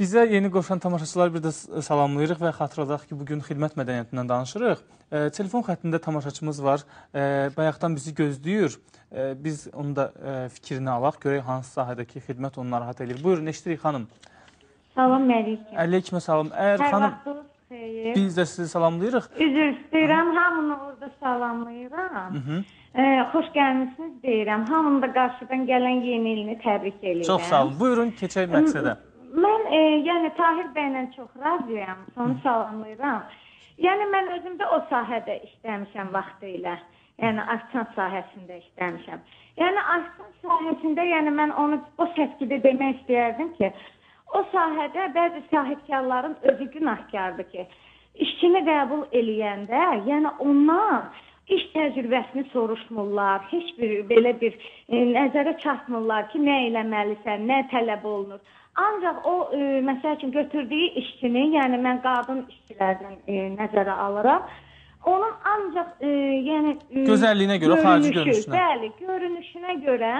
Bizə yeni qoşan tamaşaçılar bir də salamlayırıq və xatırladaq ki, bugün xidmət mədəniyyətindən danışırıq. E, telefon xəttində tamaşaçımız var. E, bayaqdan bizi gözləyir. E, biz onun da e, fikrini alaq, görək hansı sahədəki xidmət onu narahat edir. Buyurun, eşidirik xanım. Salam əleyküm. Əleyküm salam. Əgər Hər xanım xeyir. biz də sizi salamlayırıq. Üzr istəyirəm, hamını orada salamlayıram. Hı -hı. Ee, xoş gəlmisiniz deyirəm. Hamını da qarşıdan gələn yeni ilini təbrik edirəm. Çox sağ olun. Buyurun, keçək məqsədə. Mən e, yəni Tahir bəylə çox razıyam. Onu salamlayıram. Yəni mən özüm də o sahədə işləmişəm vaxtı ilə. Yəni aksant sahəsində işləmişəm. Yəni aksant sahəsində yəni mən onu o səskidə demək istəyərdim ki, o sahədə bəzi sahibkarların özü günahkardır ki, işçini qəbul eləyəndə, yəni ondan iş təcrübəsini soruşmurlar. Heç bir belə bir e, nəzərə çatmırlar ki, nə eləməlisən, nə tələb olunur. Ancaq o e, məsəl üçün götürdüyü işçini, yəni mən qadın işçilərdən e, nəzərə alıram. Onun ancaq e, yəni e, Gözəlliyinə görə, xarici görünüşü, görünüşünə. Bəli, görünüşünə görə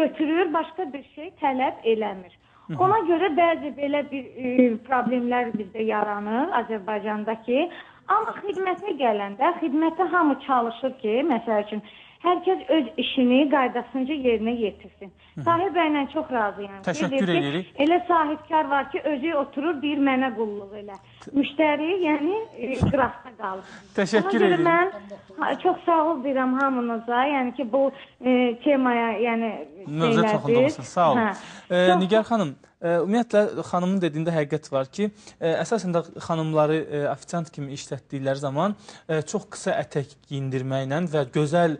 götürür, başqa bir şey tələb eləmir. Ona görə bəzi belə bir e, problemlər bizdə yaranır Azərbaycanda ki, amma xidmətə gələndə xidmətə hamı çalışır ki, məsəl üçün hər kəs öz işini qaydasınca yerinə yetirsin. Tahir bəylə çox razıyam. Təşəkkür edirik. Elə sahibkar var ki, özü oturur, deyir mənə qulluq elə. Müştəri, yəni e, qıraqda qalır. Təşəkkür edirik. mən çox sağ ol deyirəm hamınıza. Yəni ki, bu e, temaya, yəni şeylərdir. toxunduğunuz üçün sağ olun. Hə. E, Nigar xanım, e, ümumiyyətlə xanımın dediyində həqiqət var ki, əsasən də xanımları ofisiant kimi işlətdikləri zaman çox qısa ətək geyindirməklə və gözəl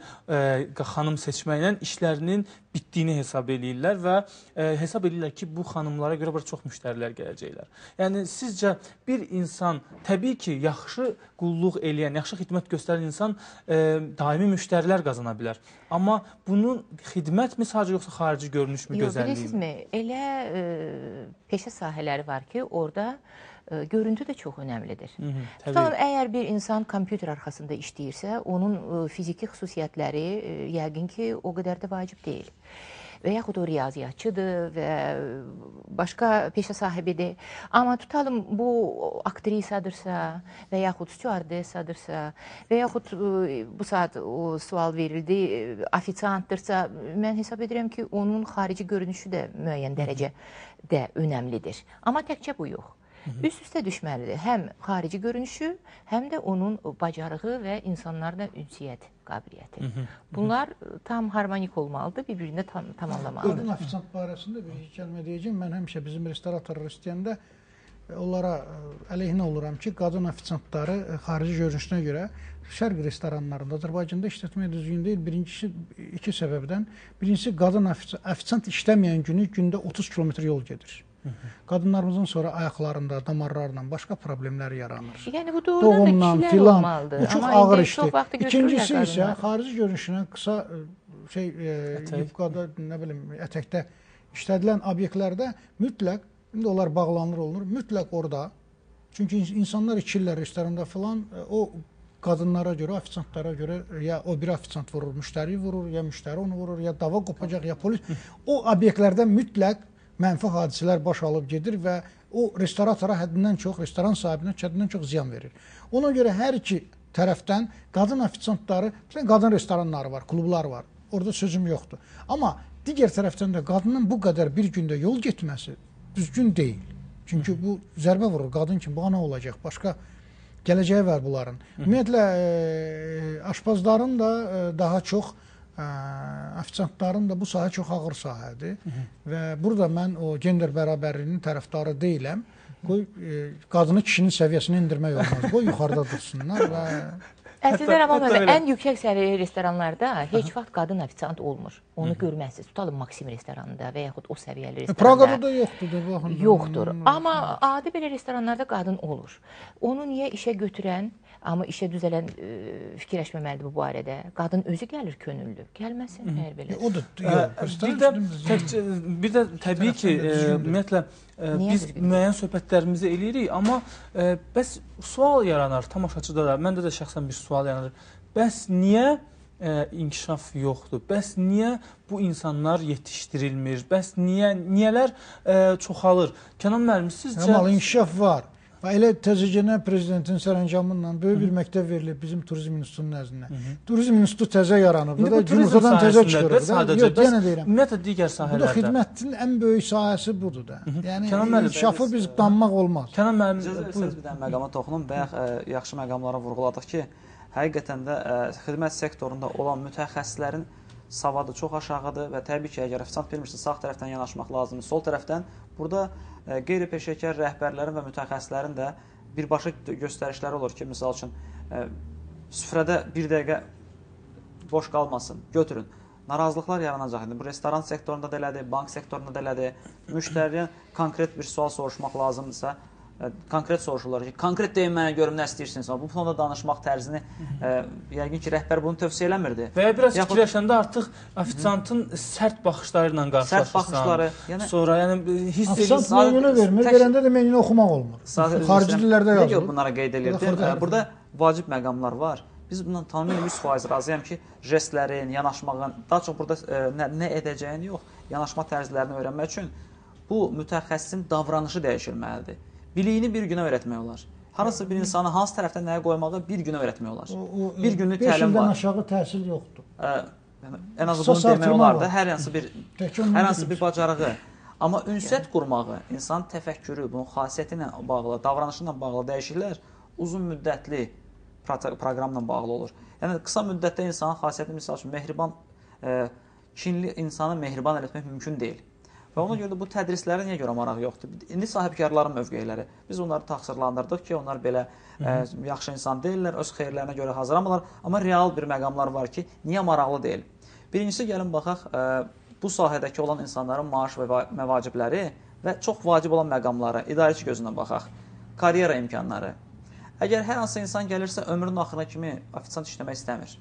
xanım seçməklə işlərinin bitdiyini hesab eləyirlər və e, hesab eləyirlər ki, bu xanımlara görə bura çox müştərilər gələcəklər. Yəni sizcə bir insan təbii ki, yaxşı qulluq eləyən, yaxşı xidmət göstərən insan e, daimi müştərilər qazana bilər. Amma bunun xidmətmi sadəcə yoxsa xarici görünüşmü, Yox, gözəlliyi? bilirsinizmi? Elə e, peşə sahələri var ki, orada e, görüntü də çox önəmlidir. Hı -hı, təbii. Tutalım, əgər bir insan kompüter arxasında işləyirsə, onun e, fiziki xüsusiyyətləri e, yəqin ki, o qədər də vacib deyil. Və yaxud o riyaziyyatçıdır və başqa peşə sahibidir. Amma tutalım bu aktrisadırsa və yaxud stüardessadırsa və yaxud e, bu saat o sual verildi, e, ofisiantdırsa, mən hesab edirəm ki, onun xarici görünüşü də müəyyən dərəcədə önəmlidir. Amma təkcə bu yox. Üst-üstə düşməlidir. Həm xarici görünüşü, həm də onun bacarığı və insanlarla ünsiyyət qabiliyyəti. Bunlar e, tam harmonik olmalıdır, bir-birini tam tamamlamalıdır. Qadın ofisiant barəsində bir iki kəlmə deyəcəm. Mən həmişə bizim restoratorlar istəyəndə e, onlara əleyhinə oluram ki, qadın ofisiantları e, xarici görünüşünə görə şərq restoranlarında Azərbaycanda işlətmək düzgün deyil. Birincisi iki səbəbdən. Birincisi qadın ofisiant işləməyən günü gündə 30 kilometr yol gedir. Qadınlarımızın sonra ayaqlarında, damarlarla başqa problemlər yaranır. Yəni bu doğrudan da Doğumdan kişilər filan. olmalıdır. Bu çox Amma ağır işdir. İkincisi isə xarici görünüşünə qısa e, şey e, yubqada, nə bilim, ətəkdə işlədilən obyektlərdə mütləq indi onlar bağlanır olunur. Mütləq orada çünki ins- insanlar içirlər restoranda filan e, o qadınlara görə, ofisiantlara görə ya o bir ofisiant vurur, müştəri vurur, ya müştəri onu vurur, ya dava qopacaq, ya polis. O obyektlərdə mütləq mənfi hadisələr baş alıb gedir və o restoratora həddindən çox, restoran sahibinə həddindən çox ziyan verir. Ona görə hər iki tərəfdən qadın ofisiantları, qadın restoranları var, klublar var. Orada sözüm yoxdur. Amma digər tərəfdən də qadının bu qədər bir gündə yol getməsi düzgün deyil. Çünki bu zərbə vurur qadın kimi. Bu nə olacaq? Başqa gələcəyi var bunların. Ümumiyyətlə e, aşpazların da e, daha çox e, ofisiantların da bu sahə çox ağır sahədir və burada mən o gender bərabərliyinin tərəfdarı deyiləm. Qoy e, qadını kişinin səviyyəsinə endirmək olmaz. Qoy yuxarıda dursunlar və Əslində Rəvan müəllim, ən yüksək səviyyəli restoranlarda heç vaxt qadın ofisiant olmur. Onu görməzsiniz. Tutalım Maksim restoranında və yaxud o səviyyəli e, Praqada restoranda. da yoxdur da baxın. Yoxdur. Amma adi belə restoranlarda qadın olur. Onu niyə işə götürən, amma işə düzələn e, fikirləşməməlidir bu barədə. Qadın özü gəlir könüllü. Gəlməsin əgər belə. E, o da Ə, yox. bir də təkcə bir də təbii ki, ə, düzgündür. ümumiyyətlə ə, Niyə biz müəyyən söhbətlərimizi eləyirik, amma ə, bəs sual yaranar tamaşaçıda da, məndə də şəxsən bir sual yaranır. Bəs niyə ə, inkişaf yoxdur. Bəs niyə bu insanlar yetişdirilmir? Bəs niyə niyələr ə, çoxalır? Kənan müəllim sizcə Amma inkişaf var. Və elə təzəcənə prezidentin sərəncamı ilə böyük bir məktəb verilib bizim turizm institutunun nəzdinə. Turizm institutu təzə yaranıb da, yumurtadan təzə çıxır sadəcə Yox, bəs yenə deyirəm. ümumiyyətlə digər Bu da sahələrdə. xidmətin ən böyük sahəsi budur da. Yəni Kənan müəllim, inkişafı biz danmaq olmaz. Kənan müəllim buyurun. bir dənə məqama toxunum. Bayaq ə, yaxşı məqamlara vurğuladıq ki, həqiqətən də ə, xidmət sektorunda olan mütəxəssislərin savadı çox aşağıdır və təbii ki, əgər ofisiant bilmirsə sağ tərəfdən yanaşmaq lazımdır, sol tərəfdən burada qeyri-peşəkar rəhbərlərin və mütəxəssislərin də birbaşa göstərişləri olur ki, məsəl üçün ə, süfrədə 1 dəqiqə boş qalmasın, götürün. Narazılıqlar yaranacaq. İndi bu restoran sektorunda da elədir, bank sektorunda da elədir. Müştəridən konkret bir sual soruşmaq lazımdırsa, konkret soruşurlar ki, konkret deyin mənə görüm nə istəyirsiniz. Bu fonda danışmaq tərzini ə, yəqin ki, rəhbər bunu tövsiyə eləmirdi. Və ya biraz Yaxud- fikirləşəndə artıq ofisiantın sərt baxışları ilə qarşılaşırsan. Sərt baxışları, yəni Sonra yəni hiss edirsən. Sadəcə- menyu vermir, tək- verəndə də menyu oxumaq olmur. Xarici dillərdə istəyirəm. Nə görə yazılır. bunlara qeyd Ə, Burada vacib məqamlar var. Biz bundan tamamilə 100% razıyam ki, jestlərin, yanaşmağın, daha çox burada ə, nə, nə edəcəyini yox, yanaşma tərzlərini öyrənmək üçün bu mütəxəssisin davranışı dəyişilməlidir. Biliyini bir günə öyrətmək olar. Hansısa bir insanı hansı tərəfdən nəyə qoymağı bir günə öyrətmək olar. O, o, Bir günlük təlim var. aşağı təhsil yoxdur. Ə, yəni ən azı bunu demək olar da, hər hansı bir hər hansı bir bacarığı. Amma ünsiyyət qurmağı, insan təfəkkürü, bunun xasiyyəti ilə bağlı, davranışı ilə bağlı dəyişikliklər uzun müddətli pro- proqramla bağlı olur. Yəni qısa müddətdə insanın xasiyyəti məsəl üçün mehriban, e, kinli insanı mehriban etmək mümkün deyil. Və ona görə də bu tədrislərə niyə görə maraq yoxdur? İndi sahibkarların mövqeləri. Biz onları təqsirlandırdıq ki, onlar belə ə, yaxşı insan deyillər, öz xeyirlərinə görə hazırlamırlar, amma real bir məqamlar var ki, niyə maraqlı deyil? Birincisi gəlin baxaq ə, bu sahədəki olan insanların maaş və va- məvacibləri və çox vacib olan məqamları, idarəçi gözündən baxaq. Karyera imkanları. Əgər hər hansı insan gəlirsə ömrünün axırına kimi ofisiant işləmək istəmir.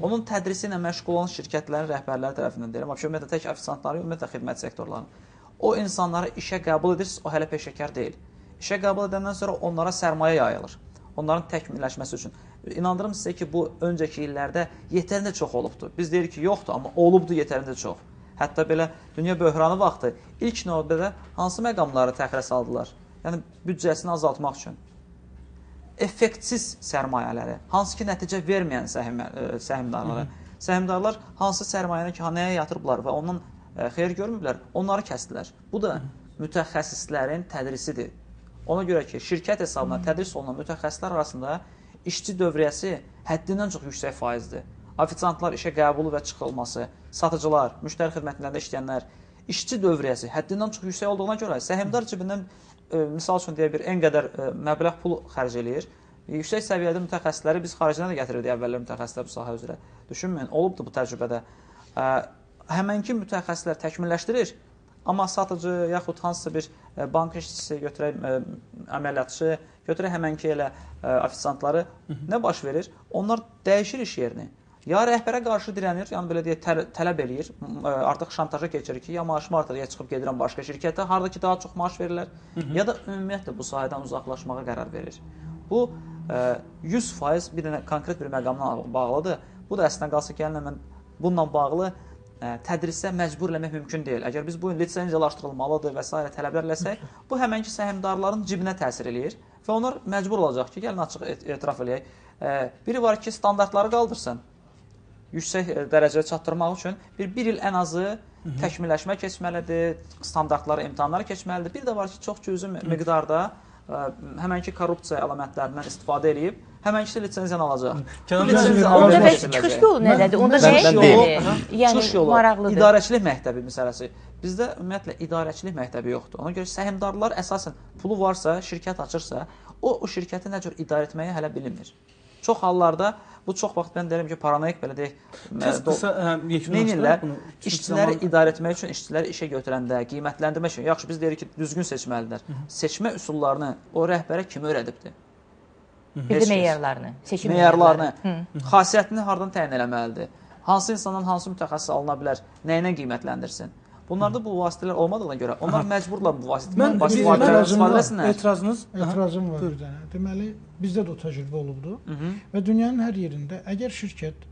Onun tədrisi ilə məşğul olan şirkətlərin rəhbərləri tərəfindən deyirəm, vəbşə ümumiyyətlə tək ofisiantları, ümumiyyətlə xidmət sektorlarını. O insanları işə qəbul edirsiniz, o hələ peşəkar deyil. İşə qəbul edəndən sonra onlara sərmayə yayılır. Onların təkmilləşməsi üçün. İnandırım sizə ki, bu öncəki illərdə yetərincə çox olubdu. Biz deyirik ki, yoxdur, amma olubdu yetərincə çox. Hətta belə dünya böhranı vaxtı ilk növbədə hansı məqamları təxirə saldılar? Yəni büdcəsini azaltmaq üçün effektsiz sərmayələri, hansı ki nəticə verməyən səhim ə, səhmdarlara. Səhmdarlar hansı sərmayəni ki, nəyə yatırıblar və ondan ə, xeyir görmüblər, onları kəsdilər. Bu da mütəxəssislərin tədrisidir. Ona görə ki, şirkət hesabına tədris olunan mütəxəssislər arasında işçi dövriyyəsi həddindən çox yüksək faizdir. Ofitsiantlar işə qəbulu və çıxılması, satıcılar, müştəri xidmətlərində işləyənlər, işçi dövriyyəsi həddindən çox yüksək olduğuna görə səhmdar cibindən e, misal üçün deyə bir en qədər e, məbləğ pul xərc eləyir. Yüksək səviyyədə mütəxəssisləri biz xaricdən də gətirirdik əvvəllər mütəxəssislər bu sahə üzrə. Düşünməyin, olubdu bu təcrübədə. Ə, həmənki mütəxəssislər təkmilləşdirir, amma satıcı yaxud hansısa bir bank işçisi götürək əməliyyatçı, götürək həmənki elə ə, ofisiantları nə baş verir? Onlar dəyişir iş yerini. Ya rəhbərə qarşı dirənir, yəni belə deyə təl tələb eləyir, ə, artıq şantaja keçir ki, ya maaşım artır, ya çıxıb gedirəm başqa şirkətə, harda ki daha çox maaş verirlər, ya da ümumiyyətlə bu sahədən uzaqlaşmağa qərar verir. Bu ə, 100% bir dənə konkret bir məqamla bağlıdır. Bu da əslində qalsa gəlinlə mən bununla bağlı ə, tədrisə məcbur eləmək mümkün deyil. Əgər biz bu gün lisenziyalaşdırılmalıdır və s. tələblər eləsək, bu həmənki səhmdarların cibinə təsir eləyir və onlar məcbur olacaq ki, gəlin açıq et etiraf eləyək. Biri var ki, standartları qaldırsın yüksək e, dərəcəyə çatdırmaq üçün bir, bir il ən azı təkmilləşmə keçməlidir, standartları, imtahanları keçməlidir. Bir də var ki, çox cüzi mi- miqdarda ə, həmənki korrupsiya əlamətlərindən istifadə edib, həmənki lisenziyanı alacaq. Alınacaq, bəs çıxış yolu nədədir? Onda nə Yəni çıxış yolu maraqlıdır. idarəçilik məktəbi məsələsi. Bizdə ümumiyyətlə idarəçilik məktəbi yoxdur. Ona görə səhmdarlar əsasən pulu varsa, şirkət açırsa, o o şirkəti nə cür idarə etməyi hələ bilinmir. Çox hallarda bu çox vaxt mən deyirəm ki, paranoyak belə deyək. Hə, Neynirlər? İşçiləri zaman- idarə etmək üçün, işçiləri işə götürəndə, qiymətləndirmək üçün, yaxşı biz deyirik ki, düzgün seçməlidirlər. Seçmə üsullarını o rəhbərə kim öyrədibdi? Bir də meyarlarını, seçim Meyarlarını, xasiyyətini hardan təyin eləməlidir? Hansı insandan hansı mütəxəssis alına bilər? Nə ilə qiymətləndirsin? Bunlarda bu vasitələr olmadığına görə onlar məcburlar bu vasitələrdən basit etirazım istifadə etirazınız? Aha. Etirazım var bir dənə. Deməli, bizdə də o təcrübə olubdu. Və dünyanın hər yerində əgər şirkət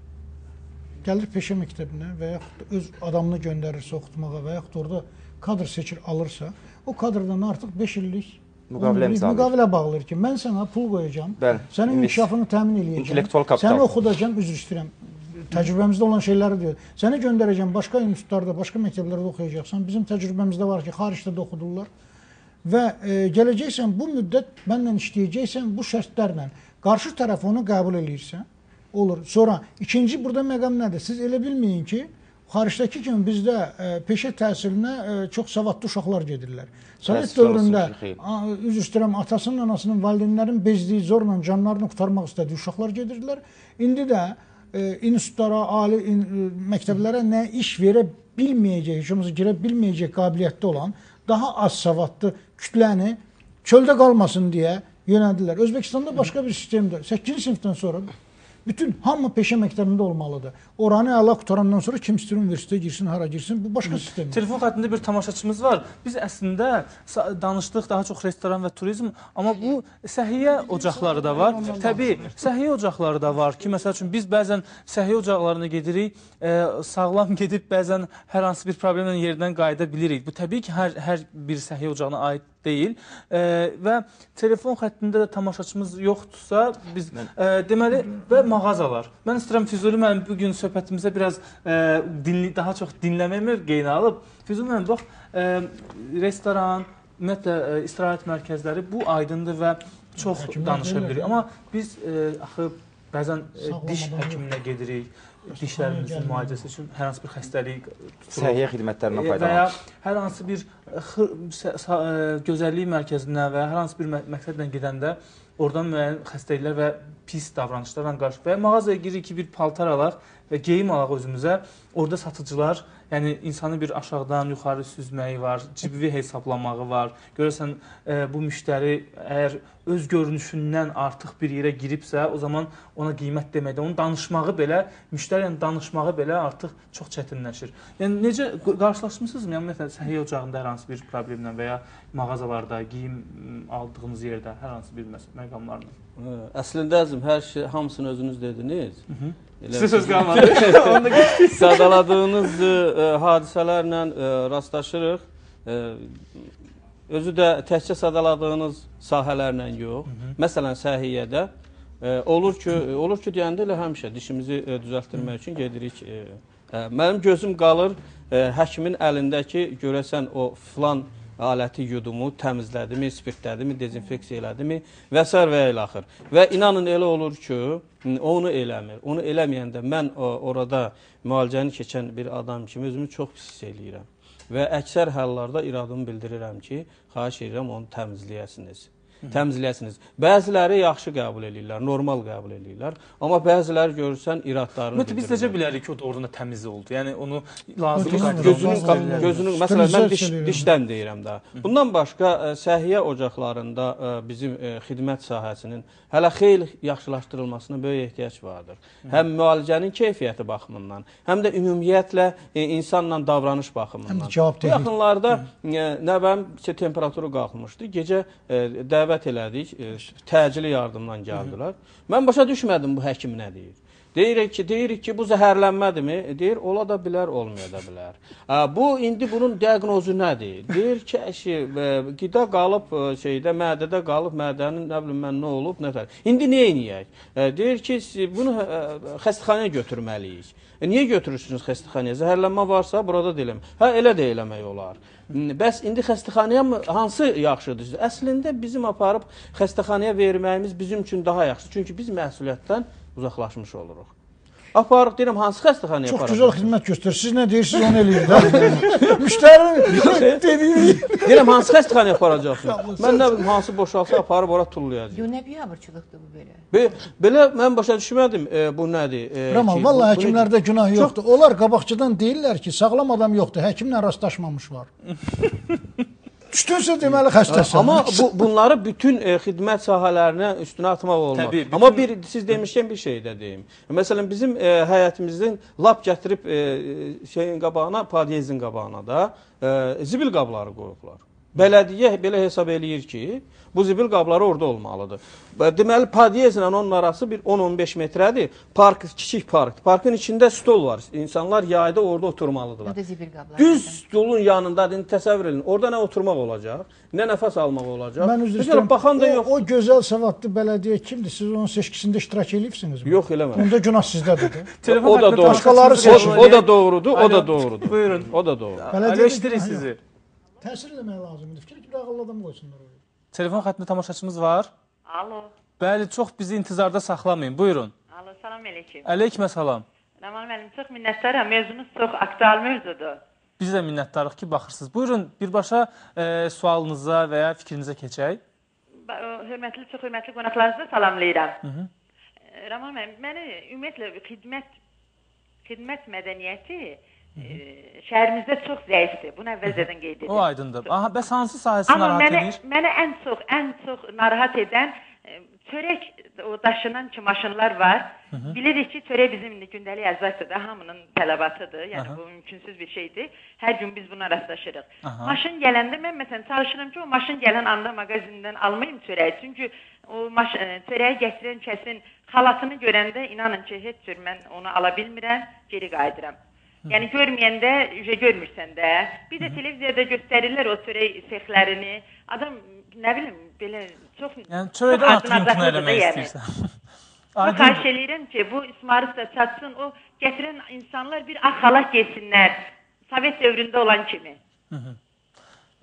gəlir peşə məktəbinə və yaxud da öz adamını göndərirsə oxutmağa və yaxud da orada kadr seçir alırsa, o kadrdan artıq 5 illik Müqavilə 10 illik imzalayır. müqavilə bağlayır ki, mən sənə pul qoyacağam. Bəli, Sənin inkişafını təmin eləyəcəm. Səni oxudacağam, üzr istəyirəm. Təcrübəmizdə olan şeyləri deyir. Səni göndərəcəm başqa institutlarda, başqa məktəblərdə oxuyacaqsan. Bizim təcrübəmizdə var ki, xaricdə də oxudurlar. Və e, gələcəksən bu müddət mənlə işləyəcəksən bu şərtlərlə. Qarşı tərəf onu qəbul eləyirsə, olur. Sonra ikinci burada məqam nədir? Siz elə bilməyin ki, xaricdəki kimi bizdə e, peşə təhsilinə e, çox savadlı uşaqlar gedirlər. Sovet dövründə üzr istəyirəm, atasının, anasının, valideynlərin bezdiyi zorla canlarını qurtarmaq istədiyi uşaqlar gedirdilər. İndi də e, institutlara, ali in, e, məktəblərə nə iş verə bilməyəcək, heç olmasa girə bilməyəcək qabiliyyətdə olan daha az savadlı kütləni çöldə qalmasın deyə yönəldilər. Özbəkistanda başqa bir sistemdir. 8-ci sinifdən sonra bütün hamı peşə məktəbində olmalıdır. Oranı əla qutarandan sonra kim istəyir universitetə girsin, hara girsin, bu başqa sistemdir. Telefon xəttində bir tamaşaçımız var. Biz əslində danışdıq daha çox restoran və turizm, amma bu səhiyyə ocaqları da var. Təbii, səhiyyə ocaqları da var ki, məsəl üçün biz bəzən səhiyyə ocaqlarına gedirik, e, sağlam gedib bəzən hər hansı bir problemlə yerdən qayıda bilirik. Bu təbii ki, hər hər bir səhiyyə ocağına aid deyil. E, və telefon xəttində də tamaşaçımız yoxdursa, biz e, deməli və mağazalar. Mən istəyirəm Füzuli müəllim bu gün söhbətimizə biraz e, dinli daha çox dinləməmə qeynə alıb Füzuli müəllim bax e, restoran, ümumiyyətlə e, istirahət mərkəzləri bu aydındır və çox Həkimlər danışa bilirik. Amma biz e, axı bəzən e, diş həkiminə gedirik. Dişlərimizin müalicəsi üçün hər hansı bir xəstəlik. Səhiyyə xidmətlərindən E, və ya faydalanır. hər hansı bir e, gözəllik mərkəzinə və ya hər hansı bir mə- məqsədlə gedəndə oradan müəyyən xəstəliklər və pis davranışlarla qarşı və ya mağazaya giririk ki, bir paltar alaq və geyim alaq özümüzə. Orada satıcılar, yəni insanı bir aşağıdan yuxarı süzməyi var, cibvi hesablamağı var. Görəsən e, bu müştəri əgər öz görünüşündən artıq bir yerə giribsə, o zaman ona qiymət deməkdə, onun danışmağı belə, müştəri ilə danışmağı belə artıq çox çətinləşir. Yəni necə qarşılaşmısınızmı? Yəni məsələn səhiyyə ocağında hər hansı bir problemlə və ya mağazalarda, geyim aldığınız yerdə hər hansı bir məqamlarla? Əslində əzim hər şey hamısını özünüz dediniz. Elə Sizə söz qalmadı. Sadaladığınız e, hadisələrlə e, rastlaşırıq. E, özü də təkcə sadaladığınız sahələrlə yox. Məsələn, səhiyyədə e, olur ki, olur ki, deyəndə elə həmişə dişimizi e, düzəltdirmək üçün gedirik. E, e, mənim gözüm qalır e, həkimin əlindəki görəsən o filan aləti yudumu təmizlədimi, spirtlədimi, dezinfeksiya elədimi və s. və ilə axır. Və inanın elə olur ki, onu eləmir. Onu eləməyəndə mən orada müalicəni keçən bir adam kimi özümü çox pis hiss eləyirəm. Və əksər hallarda iradımı bildirirəm ki, xahiş edirəm onu təmizləyəsiniz. Təmizləyəsiniz. Bəziləri yaxşı qəbul eləyirlər, normal qəbul eləyirlər, amma bəziləri görürsən iradlarını Ümumiyyətlə biz necə bilərik ki, o doğrudan da təmiz oldu? Yəni onu lazım Gözünün- Gözünün, məsələn mən diş, dişdən deyirəm də. Bundan başqa ə, səhiyyə ocaqlarında ə, bizim ə, xidmət sahəsinin hələ xeyli yaxşılaşdırılmasına böyük ehtiyac vardır. Həm müalicənin keyfiyyəti baxımından, həm də ümumiyyətlə insanla davranış baxımından. Həm də cavabdehlik. Bu yaxınlarda ə, nəvəm ki, temperaturu qalxmışdı. Gecə ə, dəvət elədik, ə, təcili yardımdan gəldilər. Mən başa düşmədim bu həkim nə deyir. Deyirik ki, deyirik ki, bu zəhərlənmədirmi? Deyir, ola da bilər, olmaya da bilər. Ə, Bu indi bunun diaqnozu nədir? Deyir ki, əşi, qida qalıb şeydə, mədədə qalıb, mədənin nə bilim mən nə olub, nə tər. İndi nə edək? Deyir ki, bunu xəstəxanaya götürməliyik. E, niyə götürürsünüz xəstəxanaya? Zəhərlənmə varsa burada deyiləm. Hə, elə də eləmək olar. Bəs indi xəstəxanaya mı hansı yaxşıdır? Əslində bizim aparıb xəstəxanaya verməyimiz bizim üçün daha yaxşıdır. Çünki biz məsuliyyətdən uzaqlaşmış oluruq. Aparıq deyirəm hansı xəstəxanaya Çox aparaq? gözəl xidmət göstərir. Siz nə deyirsiniz, onu eləyir də. Müştərinin dediyi Deyirəm hansı xəstəxanaya aparacaqsınız? Mən nə bilim hansı boşalsa aparıb ora tullayacağam. Yo, nə biabırçılıqdır bu belə? Be belə mən başa düşmədim e, bu nədir? E, bu- bunu- həkimlərdə günah yoxdur. Onlar qabaqçıdan deyirlər ki, sağlam adam yoxdur, həkimlə rastlaşmamış var. Düşdünsə deməli xəstəsən. Amma bu bunları bütün e, xidmət sahələrinə üstünə atmaq olmaz. Təbii, bütün- Amma bir siz demişkən bir şey də deyim. Məsələn bizim e, həyətimizin lap gətirib e, şeyin qabağına, podyezdin qabağına da e, zibil qabları qoyublar. Bələdiyyə belə hesab eləyir ki, bu zibil qabları orada olmalıdır. Deməli, podyezlə onun arası bir 10-15 metrədir. Park, kiçik park. Parkın içində stol var. İnsanlar yayda orada oturmalıdırlar. O da zibil qabları. Düz yolun yanındadır. İndi təsəvvür edin. Orada nə oturmaq olacaq, nə nəfəs almaq olacaq. Mən üzr istəyirəm. baxan da o, yox. o gözəl savadlı bələdiyyə kimdir? Siz onun seçkisində iştirak edirsiniizmi? Yox eləmə. Onda günah sizdədir. O da doğru. Başqaları seçsin. var. O da doğrudur, o da doğrudur. Buyurun. O da doğru. Bələdiyyə Alo, də eşidirik günah sizi. Təsir eləmək lazımdır. Fikir ki, bir ağıllı adam qoysunlar oraya. Telefon xəttində tamaşaçımız var. Alo. Bəli, çox bizi intizarda saxlamayın. Buyurun. Alo, salam. Əleyküm salam. Rəman müəllim, çox minnətdaram. Mövzunuz çox aktual mövzudur. Biz də minnətdarıq ki, baxırsınız. Buyurun, birbaşa e, sualınıza və ya fikrinizə keçək. Hörmətli, çox hörmətli qonaqlarınızı salamlayıram. Ə, Rəman müəllim, məni ümumiyyətlə xidmət xidmət mədəniyyəti ə, şəhərimizdə çox zəifdir. Bunu əvvəlcədən qeyd edirəm. O aydındır. Aha, bəs hansı sahəsi Amma narahat mənə edir? mənə ən çox ən çox narahat edən ə, çörək o daşınan ki maşınlar var. Bilirik ki, çörək bizim gündəlik ərzaqdır, hamının tələbatıdır. Yəni Aha. bu mümkünsüz bir şeydir. Hər gün biz buna rastlaşırıq. Aha. Maşın gələndə mən məsələn çalışıram ki, o maşın gələn anda mağazindən almayım çörəyi. Çünki o maş ə, çörəyi gətirən kəsin xalatını görəndə inanın ki, heç cür mən onu ala bilmirəm, geri qayıdıram. Yəni görməyəndə ücə görmürsən də. Bir də televiziyada göstərirlər o çörək sexlərini. Adam nə bilim belə çox Yəni çörəkdən adına atın azadlıqdır eləmək istəyirsən. Mən xahiş eləyirəm ki, bu ismarış da çatsın, o gətirən insanlar bir ağ xalat geysinlər. Sovet dövründə olan kimi.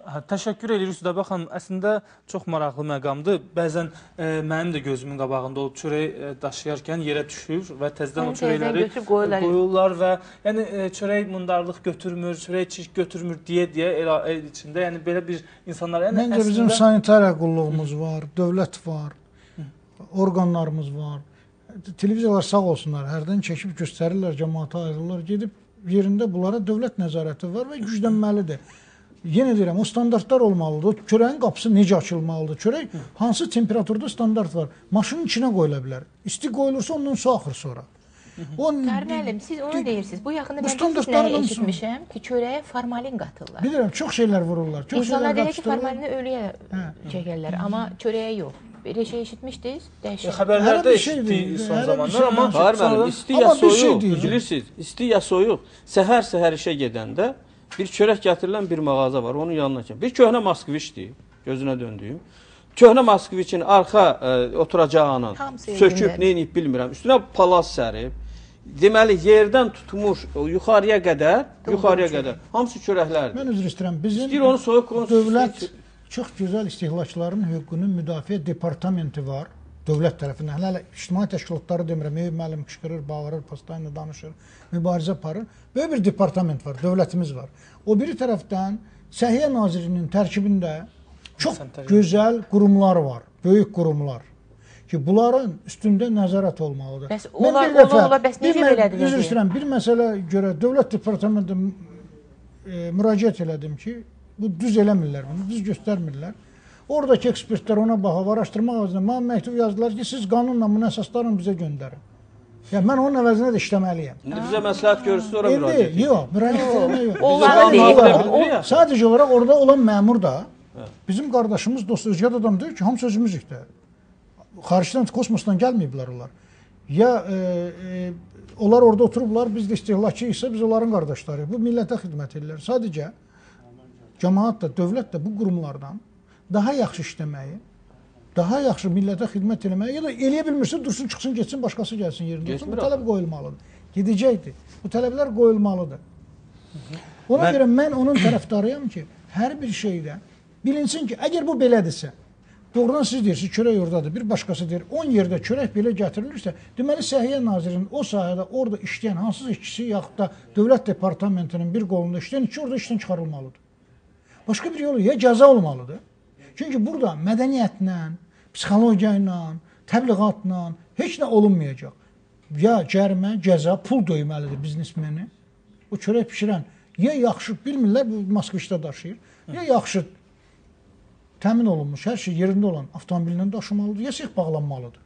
Hə, təşəkkür edirik Südabə xanım. Əslində çox maraqlı məqamdır. Bəzən e, mənim də gözümün qabağında olub çörək e, daşıyarkən yerə düşür və təzədən o çörəkləri qoyurlar. qoyurlar və yəni e, çörək mundarlıq götürmür, çörək çiş götürmür deyə deyə el, el içində yəni belə bir insanlar yəni Məncə bizim sanitariya qulluğumuz var, dövlət var, orqanlarımız var. Televiziyalar sağ olsunlar, hərdən çəkib göstərirlər, cəmaata ayrılırlar, gedib yerində bunlara dövlət nəzarəti var və güclənməlidir. Yenə deyirəm, o standartlar olmalıdır. O çörəyin qapısı necə açılmalıdır? Çörək hansı temperaturda standart var? Maşının içinə qoyula bilər. İsti qoyulursa ondan su axır sonra. O Tahir müəllim, siz onu deyirsiniz. Bu yaxında Bu mən sizdən eşitmişəm ki, çörəyə formalin qatırlar. bilirəm, çox şeylər vururlar. Çox İnsanlar şeylər deyir ki, formalini ölüyə çəkərlər, amma çörəyə yox. Belə şey eşitmişdiniz? Dəhşət. xəbərlərdə bir şey eşitdik son zamanlar şey amma müəllim, sonradan- isti ya soyuq, bilirsiniz, isti ya soyuq. Səhər-səhər işə gedəndə bir çörək gətirilən bir mağaza var, onun yanına keçin. Bir köhnə Moskviçdir, gözünə döndüyüm. Köhnə Moskviçin arxa ə, oturacağının Hamısı söküb neyniyib bilmirəm. Üstünə palas sərib. Deməli yerdən tutmuş yuxarıya qədər, yuxarıya qədər hamısı çörəklərdir. Mən üzr istəyirəm. Bizim İstəyir onu soyuq dövlət çox gözəl istehlakçıların hüququnun müdafiə departamenti var. Dövlət tərəfindən hələ ictimai təşkilatları demirəm, Eyüp müəllim qışqırır, bağırır, postayla danışır, mübarizə aparır. Böyük bir departament var, dövlətimiz var. O biri tərəfdən Səhiyyə Nazirliyinin tərkibində çox gözəl qurumlar var, böyük qurumlar ki, bunların üstündə nəzarət olmalıdır. Bəs Mən ola- bir dəfə- ola, bəs necə mən- belədir Üzr istəyirəm, bir məsələ görə dövlət departamentində e, müraciət elədim ki, bu düz eləmirlər bunu, düz göstərmirlər. Oradakı ekspertlər ona baxıb araşdırma əvəzinə mənə məktub yazdılar ki, siz qanunla bunu əsaslarla bizə göndərin. Yəni mən onun əvəzinə də işləməliyəm. İndi bizə məsləhət görürsüz ora müraciət edin. yox, müraciət etmək yox. Onlar Sadəcə olaraq- orada olan məmur da bizim qardaşımız, dost özgə adam deyir ki, hamısı özümüzük də. Xaricdən, kosmosdan gəlməyiblər onlar. Ya e, e, onlar orada oturublar, biz də istehlakçıyıqsa biz onların qardaşlarıyıq. Bu millətə xidmət edirlər. Sadəcə cəmaət də, dövlət də bu qurumlardan daha yaxşı işləməyi, daha yaxşı millətə xidmət eləməyi ya da eləyə bilmirsə dursun, çıxsın, getsin, başqası gəlsin yerində olsun. Bu Getmir tələb qoyulmalıdır. Gedəcəkdir. Bu tələblər qoyulmalıdır. Ona Mən- görə mən onun tərəfdarıyam ki, hər bir şeydə bilinsin ki, əgər bu belədirsə, doğrudan siz deyirsiniz çörək oradadır, bir başqası deyir 10 yerdə çörək belə gətirilirsə, deməli Səhiyyə Nazirinin o sahədə orada işləyən hansısa işçisi yaxud da dövlət departamentinin bir qolunda işləyən iki orada işdən çıxarılmalıdır. Başqa bir yolu ya cəza olmalıdır. Çünki burada mədəniyyətlə, psixologiya ilə, təbliğatla heç nə olunmayacaq. Ya cərimə, cəza, pul döyməlidir biznesmeni. O çörək bişirən ya yaxşı bilmirlər bu Moskviçdə daşıyır, ya yaxşı təmin olunmuş, hər şey yerində olan avtomobillə daşımalıdır, ya sex bağlanmalıdır.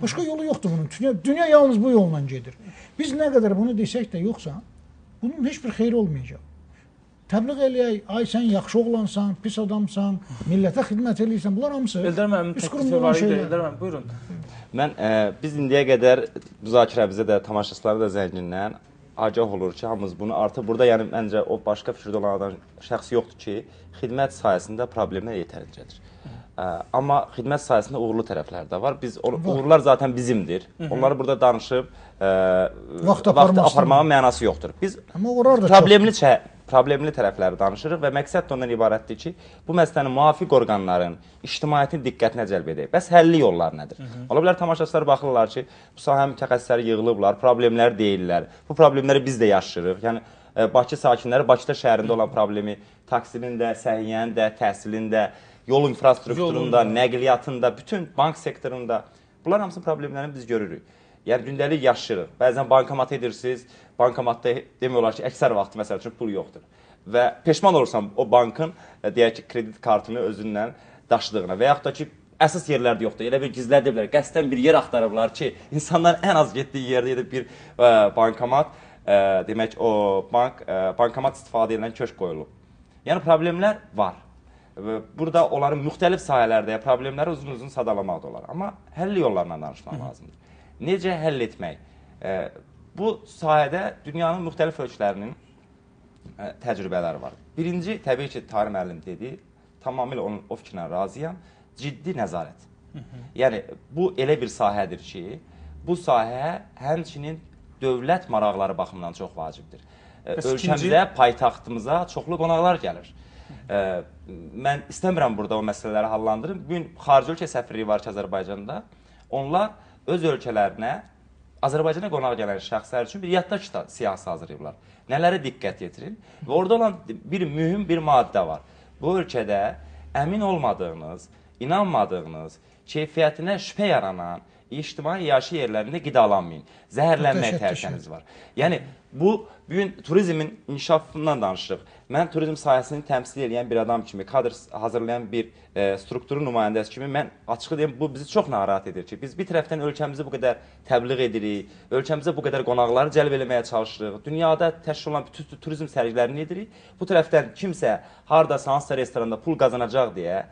Başqa yolu yoxdur bunun. Dünya, dünya yalnız bu yolla gedir. Biz nə qədər bunu desək də yoxsa, bunun heç bir xeyri olmayacaq. Təbliğ eləyək, ay sən yaxşı oğlansan, pis adamsan, millətə xidmət eləyirsən. Bunlar hamısı Eldar müəllimin üst təklifi var idi. Eldar müəllim, buyurun. Mən ə, biz indiyə qədər müzakirəmizdə də tamaşaçıları da zəngindən agah olur ki, hamımız bunu artıq burada yəni məncə o başqa fikirdə olan adam şəxs yoxdur ki, xidmət sahəsində problemlər yetərincədir. Ə, amma xidmət sahəsində uğurlu tərəflər də var. Biz o, uğurlar zaten bizimdir. Onları burada danışıb ə, Vaxt vaxt aparmaq aparmağın mənası yoxdur. Biz problemli çə problemli tərəfləri danışırıq və məqsəd də ondan ibarətdir ki, bu məsələni müvafiq orqanların, ictimaiyyətin diqqətinə cəlb edək. Bəs həlli yollar nədir? Ola bilər tamaşaçılar baxırlar ki, bu sahə mütəxəssisləri yığılıblar, problemlər deyirlər. Bu problemləri biz də yaşayırıq. Yəni e, Bakı sakinləri Bakıda şəhərində olan problemi taksinin də, səhiyyənin də, təhsilin də, yol infrastrukturunda, Yolun nəqliyyatında, bütün bank sektorunda bunlar hamısı problemlərini biz görürük. Yəni gündəlik yaşayırıq. Bəzən bankomat edirsiniz, bankomatda demək olar ki, əksər vaxt məsəl üçün pul yoxdur. Və peşman olursan o bankın e, deyək ki, kredit kartını özünlə daşıdığına və yaxud da ki, əsas yerlərdə yoxdur. Elə bir gizlədiblər, qəsdən bir yer axtarıblar ki, insanların ən az getdiyi yerdə də bir ə, bankomat, ə, demək o bank ə, bankomat istifadə edilən köşk qoyulub. Yəni problemlər var. Və Burada onların müxtəlif sahələrdə problemləri uzun-uzun sadalamaq da olar. Amma həll yollarla danışmaq lazımdır. Necə həll etmək? Bu sahədə dünyanın müxtəlif ölkələrinin təcrübələri var. Birinci, təbii ki, Tarih müəllim dedi, tamamilə onun o fikrinə razıyam, ciddi nəzarət. Yəni bu elə bir sahədir ki, bu sahə həmçinin dövlət maraqları baxımından çox vacibdir. Bəs Ölkəmizə, paytaxtımıza çoxlu qonaqlar gəlir. Ə, mən istəmirəm burada o məsələləri hallandırım. Bu gün xarici ölkə səfirliyi var ki, Azərbaycanda. Onlar öz ölkələrinə Azərbaycana qonaq gələn şəxslər üçün bir yaddaş siyahısı hazırlayıblar. Nələrə diqqət yetirin? Və orada olan bir mühüm bir maddə var. Bu ölkədə əmin olmadığınız, inanmadığınız, keyfiyyətinə şübhə yaranan ictimai yaşayış yerlərində qidalanmayın. Zəhərlənmək təhlükəniz var. Yəni bu bu gün turizmin inkişafından danışırıq. Mən turizm sahəsini təmsil edən bir adam kimi, kadr hazırlayan bir e, strukturun nümayəndəsi kimi mən açıq deyim bu bizi çox narahat edir ki, biz bir tərəfdən ölkəmizi bu qədər təbliğ edirik, ölkəmizə bu qədər qonaqları cəlb eləməyə çalışırıq. Dünyada təşkil olunan bütün tu- turizm sərgilərini edirik. Bu tərəfdən kimsə hardasa hansısa restoranda pul qazanacaq deyə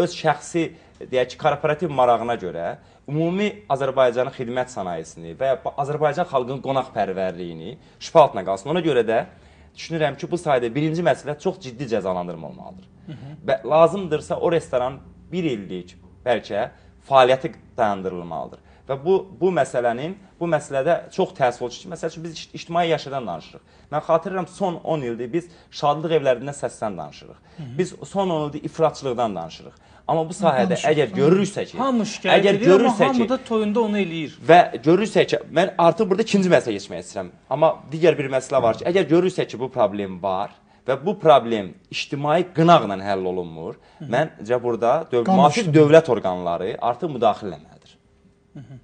öz şəxsi deyək ki, korporativ marağına görə ümumi Azərbaycanın xidmət sənayesini və ya ba- Azərbaycan xalqının qonaqpərvərliyini şübhə altına qalsın. Ona görə də düşünürəm ki, bu sayədə birinci məsələ çox ciddi cəzalandırılmalıdır. Və lazımdırsa o restoran 1 illik bəlkə fəaliyyəti dayandırılmalıdır. Və bu bu məsələnin bu məsələdə çox təəssüf olunur ki, məsəl üçün biz ic- ictimai yaşadan danışırıq. Mən xatırlayıram son 10 ildir biz şadlıq evlərindən səsdən danışırıq. Biz son 10 ildir ifratçılıqdan danışırıq. Amma bu sahədə əgər görürsə ki, Hamı şikayət əgər edir, amma görürsə hamı ki, da toyunda onu eləyir. və görürsə ki, mən artıq burada ikinci məsələ keçmək istəyirəm. Amma digər bir məsələ var ki, əgər görürsə ki, bu problem var və bu problem ictimai qınaqla həll olunmur, məncə burada döv müvafiq dövlət orqanları artıq müdaxilə eləməlidir.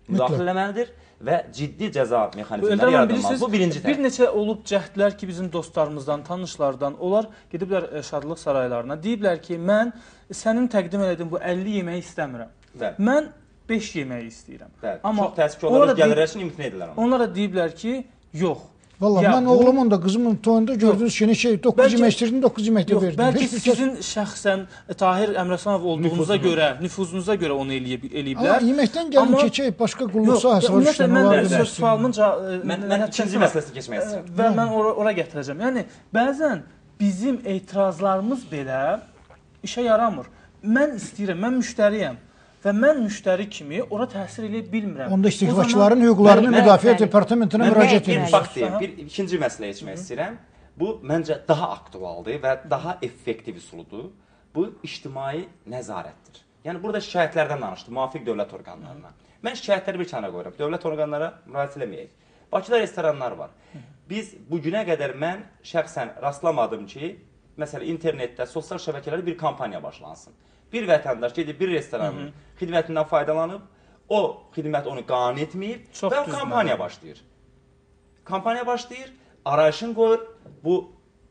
Müdaxilə eləməlidir və ciddi cəza mexanizmləri bilirsiniz, Bu birinci bir tərəf. neçə olub cəhdlər ki, bizim dostlarımızdan, tanışlardan, onlar gediblər e, şadlıq saraylarına, deyiblər ki, mən sənin təqdim elədiyin bu 50 yeməyi istəmirəm. Bəli. Mən 5 yeməyi istəyirəm. Bəli. Amma Çox təəssüf ki, onlar gəlirlər imtina edirlər onu. Onlar da deyiblər ki, yox. Valla mən oğlumun da qızımın toyunda gördünüz ki, neçə 9 Bəlkə- yemək istirdim, 9 yemək də Yox, verdim. bəlkə Heç sizin şəxsən e, Tahir Əmrəsanov olduğunuza görə, nüfuzunuza görə onu Amma eləyiblər. yeməkdən gəlin Amma- keçək başqa qulluq sahəsi var ümumiyyətlə mən də söz sualımın e, Mən mən nəticəsi ikinci məsələsini keçmək istəyirəm. Və mən ora, ora gətirəcəm. Yəni bəzən bizim etirazlarımız belə işə yaramır. Mən istəyirəm, mən müştəriyəm və mən müştəri kimi ora təsir edə bilmirəm. Onda istehlakçıların hüquqlarını Bəli, müdafiə bəli. departamentinə müraciət bir fakt deyim, bir ikinci məsələyə keçmək istəyirəm. Bu məncə daha aktualdır və daha effektiv üsuludur. Bu ictimai nəzarətdir. Yəni burada şikayətlərdən danışdım, müvafiq dövlət orqanlarına. Mən şikayətləri bir kənara qoyuram. Dövlət orqanlara müraciət eləməyək. Bakıda restoranlar var. Biz bu günə qədər mən şəxsən rastlamadım ki, məsələn internetdə, sosial şəbəkələrdə bir kampaniya başlansın. Bir vətəndaş gedib bir restoranın xidmətindən faydalanıb, o xidmət onu qane etməyib Çox və o düz kampaniya başlayır kampaniya başlayır, arayışın qoyur, bu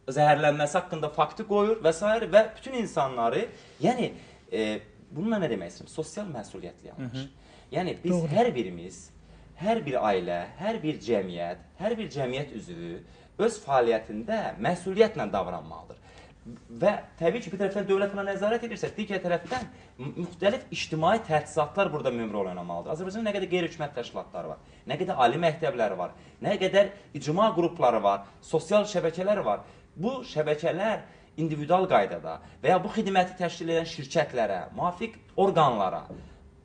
zəhərlənməsi haqqında faktı qoyur və s. və bütün insanları, yəni e, bununla nə demək istəyirəm? Sosial məsuliyyətli yanaşır. Yəni biz hər birimiz, hər bir ailə, hər bir cəmiyyət, hər bir cəmiyyət üzvü öz fəaliyyətində məsuliyyətlə davranmalıdır. Və təbii ki, bir tərəfdən dövlət buna nəzarət edirsə, digər tərəfdən mü- müxtəlif ictimai təchizatlar burada mühüm rol oynamalıdır. Azərbaycanda nə qədər qeyri-hökumət təşkilatları var, nə qədər ali məktəbləri var, nə qədər icma qrupları var, sosial şəbəkələr var. Bu şəbəkələr individual qaydada və ya bu xidməti təşkil edən şirkətlərə, müvafiq orqanlara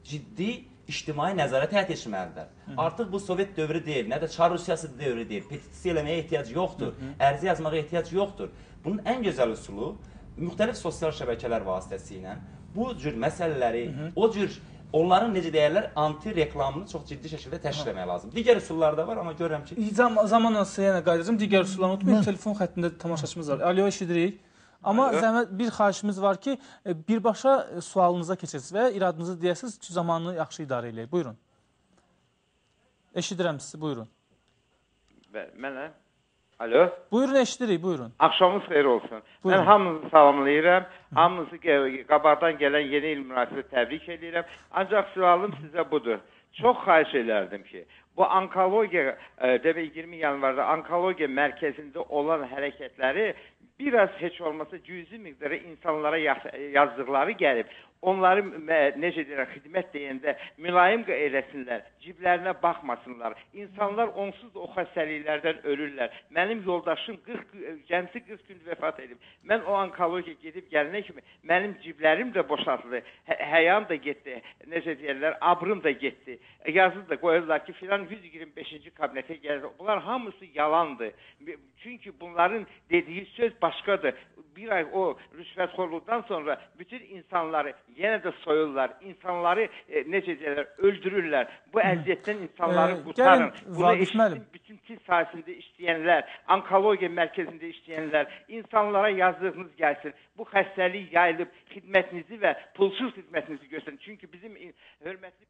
ciddi ictimai nəzarət həyat etməlidir. Artıq bu Sovet dövrü deyil, nə də Çar Rusiyası dövrü deyil. Petisiya eləməyə ehtiyac yoxdur, ərizə yazmağa ehtiyac yoxdur. Bunun ən gözəl üsulu müxtəlif sosial şəbəkələr vasitəsilə bu cür məsələləri, o cür onların necə deyirlər, anti reklamını çox ciddi şəkildə təşkil etmək lazımdır. Digər üsullar da var, amma görürəm ki, Zam zamanla sizə yenə qayıdacağam. Digər üsulları unutmayın. Telefon xəttində tamaşaçımız var. Alo, eşidirik. Amma Alo. zəhmət bir xahişimiz var ki, e, birbaşa e, sualınıza keçəsiz və iradınızı deyəsiz ki, zamanını yaxşı idarə eləyək. Buyurun. Eşidirəm sizi, buyurun. Bəli, mənəm. Alo. Buyurun, eşidirik, buyurun. Axşamınız xeyir olsun. Buyurun. Mən hamınızı salamlayıram. Hamınızı qabaqdan gələn yeni il münasibəti təbrik edirəm. Ancaq sualım sizə budur. Çox xahiş elərdim ki, bu onkologiya e, demək 20 yanvarda onkologiya mərkəzində olan hərəkətləri biraz heç olmasa cüzi miqdarda insanlara yaz- yazdıqları gəlib onları necə deyirəm xidmət deyəndə mülayim eləsinlər, ciblərinə baxmasınlar. İnsanlar onsuz da o xəstəliklərdən ölürlər. Mənim yoldaşım 40 gü- cəmsi 40 gün vəfat edib. Mən o onkologiya gedib gələnə kimi mənim ciblərim də boşaltıldı. Hə həyam da getdi. Necə deyirlər, abrım da getdi. Yazı da qoyurlar ki, filan 125-ci kabinetə gəlir. Bunlar hamısı yalandır. Çünki bunların dediyi söz başqadır. Bir ay o rüşvətxorluqdan sonra bütün insanları yenə də soyurlar. İnsanları e, necə deyirlər, öldürürlər. Bu əziyyətdən insanları Ee, qurtarın. Bunu eşitdim bütün tibb sahəsində işləyənlər, onkologiya mərkəzində işləyənlər, insanlara yazdığınız gəlsin. Bu xəstəlik yayılıb xidmətinizi və pulsuz xidmətinizi göstərin. Çünki bizim in- hörmətli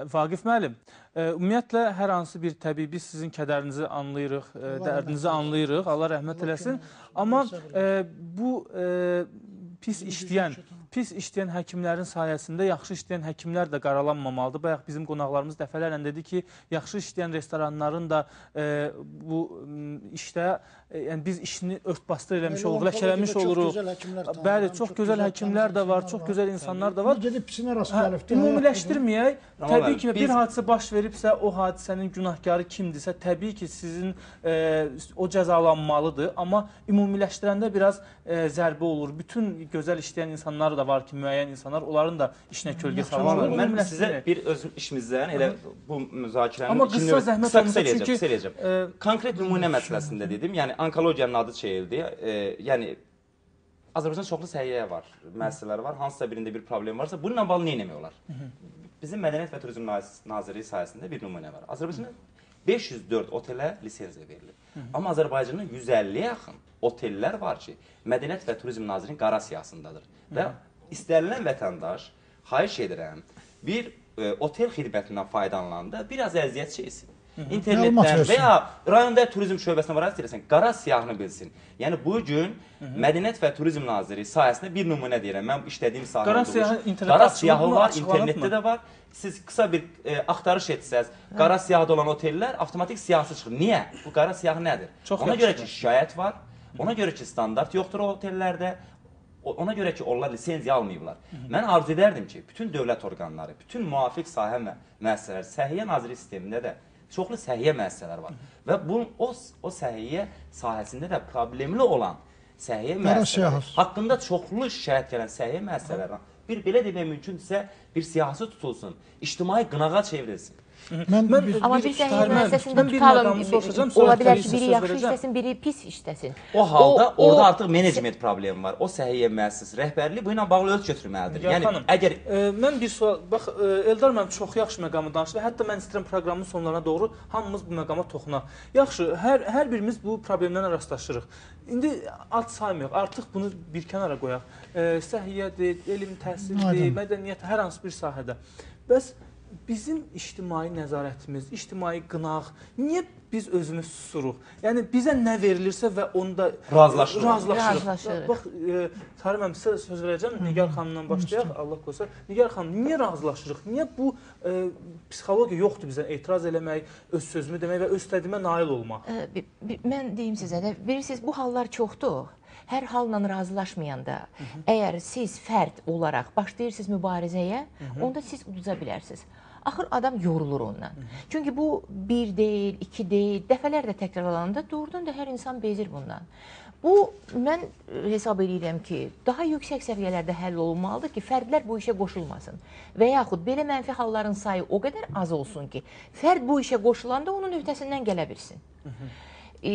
Vaqif müəllim, ümumiyyətlə hər hansı bir təbii biz sizin kədərinizi anlayırıq, dərdinizi anlayırıq. Allah rəhmət eləsin. Amma bu pis işləyən, pis işləyən həkimlərin sayəsində yaxşı işləyən həkimlər də qaralanmamalıdır. Bayaq bizim qonaqlarımız dəfələrlə dedi ki, yaxşı işləyən restoranların da e, bu işdə e, yəni biz işini ört-basdır eləmiş Elə oluruq, ləkələmiş oluruq. Bəli, çox gözəl həkimlər də var, çox insanlar gözəl insanlar da var. Gedib pisinə rast gəlibdi. ümumiləşdirməyək. Təbii ki, bir hadisə baş veribsə, o hadisənin günahkarı kimdirsə, təbii ki, sizin e, o cəzalanmalıdır. Amma ümumiləşdirəndə biraz e, zərbə olur. Bütün gözəl işləyən insanlar da var ki, müəyyən insanlar, onların da işinə kölgə Tamam, salır. mən sizə bir öz işimizdən elə bu müzakirənin ikinci qısa zəhmət qısa, qısa eləyəcəm, qısa eləyəcəm. e, Konkret nümunə məsələsində dedim. Yəni onkologiyanın adı çeyildi. E, yəni Azərbaycan çoxlu səhiyyə var, müəssisələri var. Hansısa birində bir problem varsa, bununla bağlı nə etmək olar? Bizim Mədəniyyət və Turizm Naz- Nazirliyi sayəsində bir nümunə var. Azərbaycanda 504 otelə lisenziya verilib. Amma Azərbaycanda 150-yə yaxın otellər var ki, Mədəniyyət və Turizm Nazirliyinin qara siyahısındadır. Və istənilən vətəndaş xahiş edirəm, bir e, otel xidmətindən faydalananda biraz əziyyət çəksin. İnternetdən və ya rayonda turizm şöbəsinə müraciət edirsən, qara siyahını bilsin. Yəni bu gün Mədəniyyət və Turizm Naziri sayəsində bir nümunə deyirəm. Mən işlədiyim sahə Qara siyahı internetdə Qara siyahı var, internetdə də var. Siz qısa bir e, axtarış etsəz, qara siyahıda olan otellər avtomatik siyahısı çıxır. Niyə? Bu qara siyahı nədir? Çox Ona görə ki, şikayət var. Ona görə ki, standart yoxdur o otellərdə. Ona görə ki, onlar lisenziya almayıblar. Mən arzu edərdim ki, bütün dövlət orqanları, bütün müvafiq sahə mə müəssisələri, Səhiyyə Nazirliyi sistemində də çoxlu səhiyyə müəssisələri var. Və bu o o səhiyyə sahəsində də problemli olan səhiyyə müəssisələri haqqında çoxlu şikayət gələn səhiyyə müəssisələri bir belə demək mümkünsə bir siyahısı tutulsun, ictimai qınağa çevrilsin. Mən, Mən- bir, Amma Bir müəllim, müəssisəsində tutalım. sonra Ola bilər ki, biri yaxşı işləsin, biri pis işləsin. O halda O- orada o- artıq menecment problemi var. O səhiyyə müəssisəsi rəhbərliyi bu ilə bağlı öz götürməlidir. Yəni xanım, əgər e, mən bir sual, bax e, Eldar müəllim çox yaxşı məqamı danışdı və hətta mən istəyirəm proqramın sonlarına doğru hamımız bu məqama toxunaq. Yaxşı, hər hər birimiz bu problemlərlə rastlaşırıq. İndi ad saymayaq, artıq bunu bir kənara qoyaq. E, səhiyyədir, elm, təhsildir, mədəniyyət hər hansı bir sahədə. Bəs bizim ictimai nəzarətimiz, ictimai qınaq niyə biz özümüz susuruq? Yəni bizə nə verilirsə və onda Razılaşırıq. Razılaşırıq. Razılaşırıq. Bax, e, Tarım müəllim sizə söz verəcəm. Nigar xanımdan başlayaq. Allah qoysa. Nigar xanım, niyə razılaşırıq? Niyə bu e, psixologiya yoxdur bizə etiraz eləmək, öz sözümü demək və öz istədiyimə nail olmaq? Bi- Mən deyim sizə də, bilirsiniz bu hallar çoxdur. Hər halla razılaşmayanda, əgər siz fərd olaraq başlayırsınız mübarizəyə, onda siz uduza bilərsiniz. Axır adam yorulur ondan. Çünki bu bir deyil, iki deyil, dəfələrlə təkrarlananda doğrudan da hər insan bezir bundan. Bu mən e, hesab edirəm ki, daha yüksək səviyyələrdə həll olunmalıdır ki, fərdlər bu işə qoşulmasın. Və yaxud belə mənfi halların sayı o qədər az olsun ki, fərd bu işə qoşulanda onun öhdəsindən gələ bilsin. E,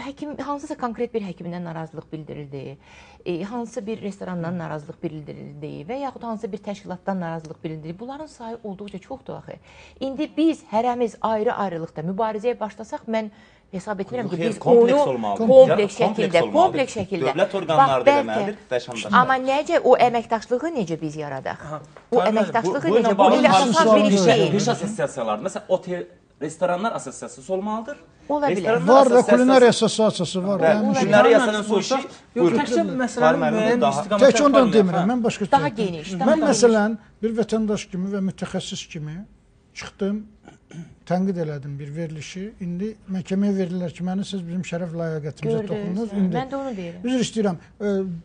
həkim hansısa konkret bir həkimdən narazılıq bildirildi, e, hansısa bir restorandan narazılıq bildirildi və yaxud hansısa bir təşkilatdan narazılıq bildirildi. Bunların sayı olduqca çoxdur axı. İndi biz hərəmiz ayrı-ayrılıqda mübarizəyə başlasaq mən hesab etmirəm ki, biz kompleks onu olmalıdır. kompleks şəkildə, kompleks şəkildə. Dövlət orqanları da eləməlidir, vətəndaşlar. Amma necə o əməkdaşlığı necə biz yaradaq? O əməkdaşlığı necə? Bu hansı əsas bir deyil. İş assosiasiyaları, məsələn, otel, restoranlar assosiasiyası olmalıdır. Ola bilər. Var da assosiasiyası- kulinariya assosiasiyası var. Kulinariya assosiasiyası o işi Yox, təkcə məsələnin müəyyən istiqamətə Tək ondan demirəm, hə. mən başqa Daha şey- geniş, daha Mən məsələn bir vətəndaş kimi və mütəxəssis kimi çıxdım, tənqid elədim bir verilişi. İndi məhkəməyə verirlər ki, məni siz bizim şərəf ləyaqətimizə toxundunuz. Gördünüz. İndi Mən də onu deyirəm. Üzr istəyirəm.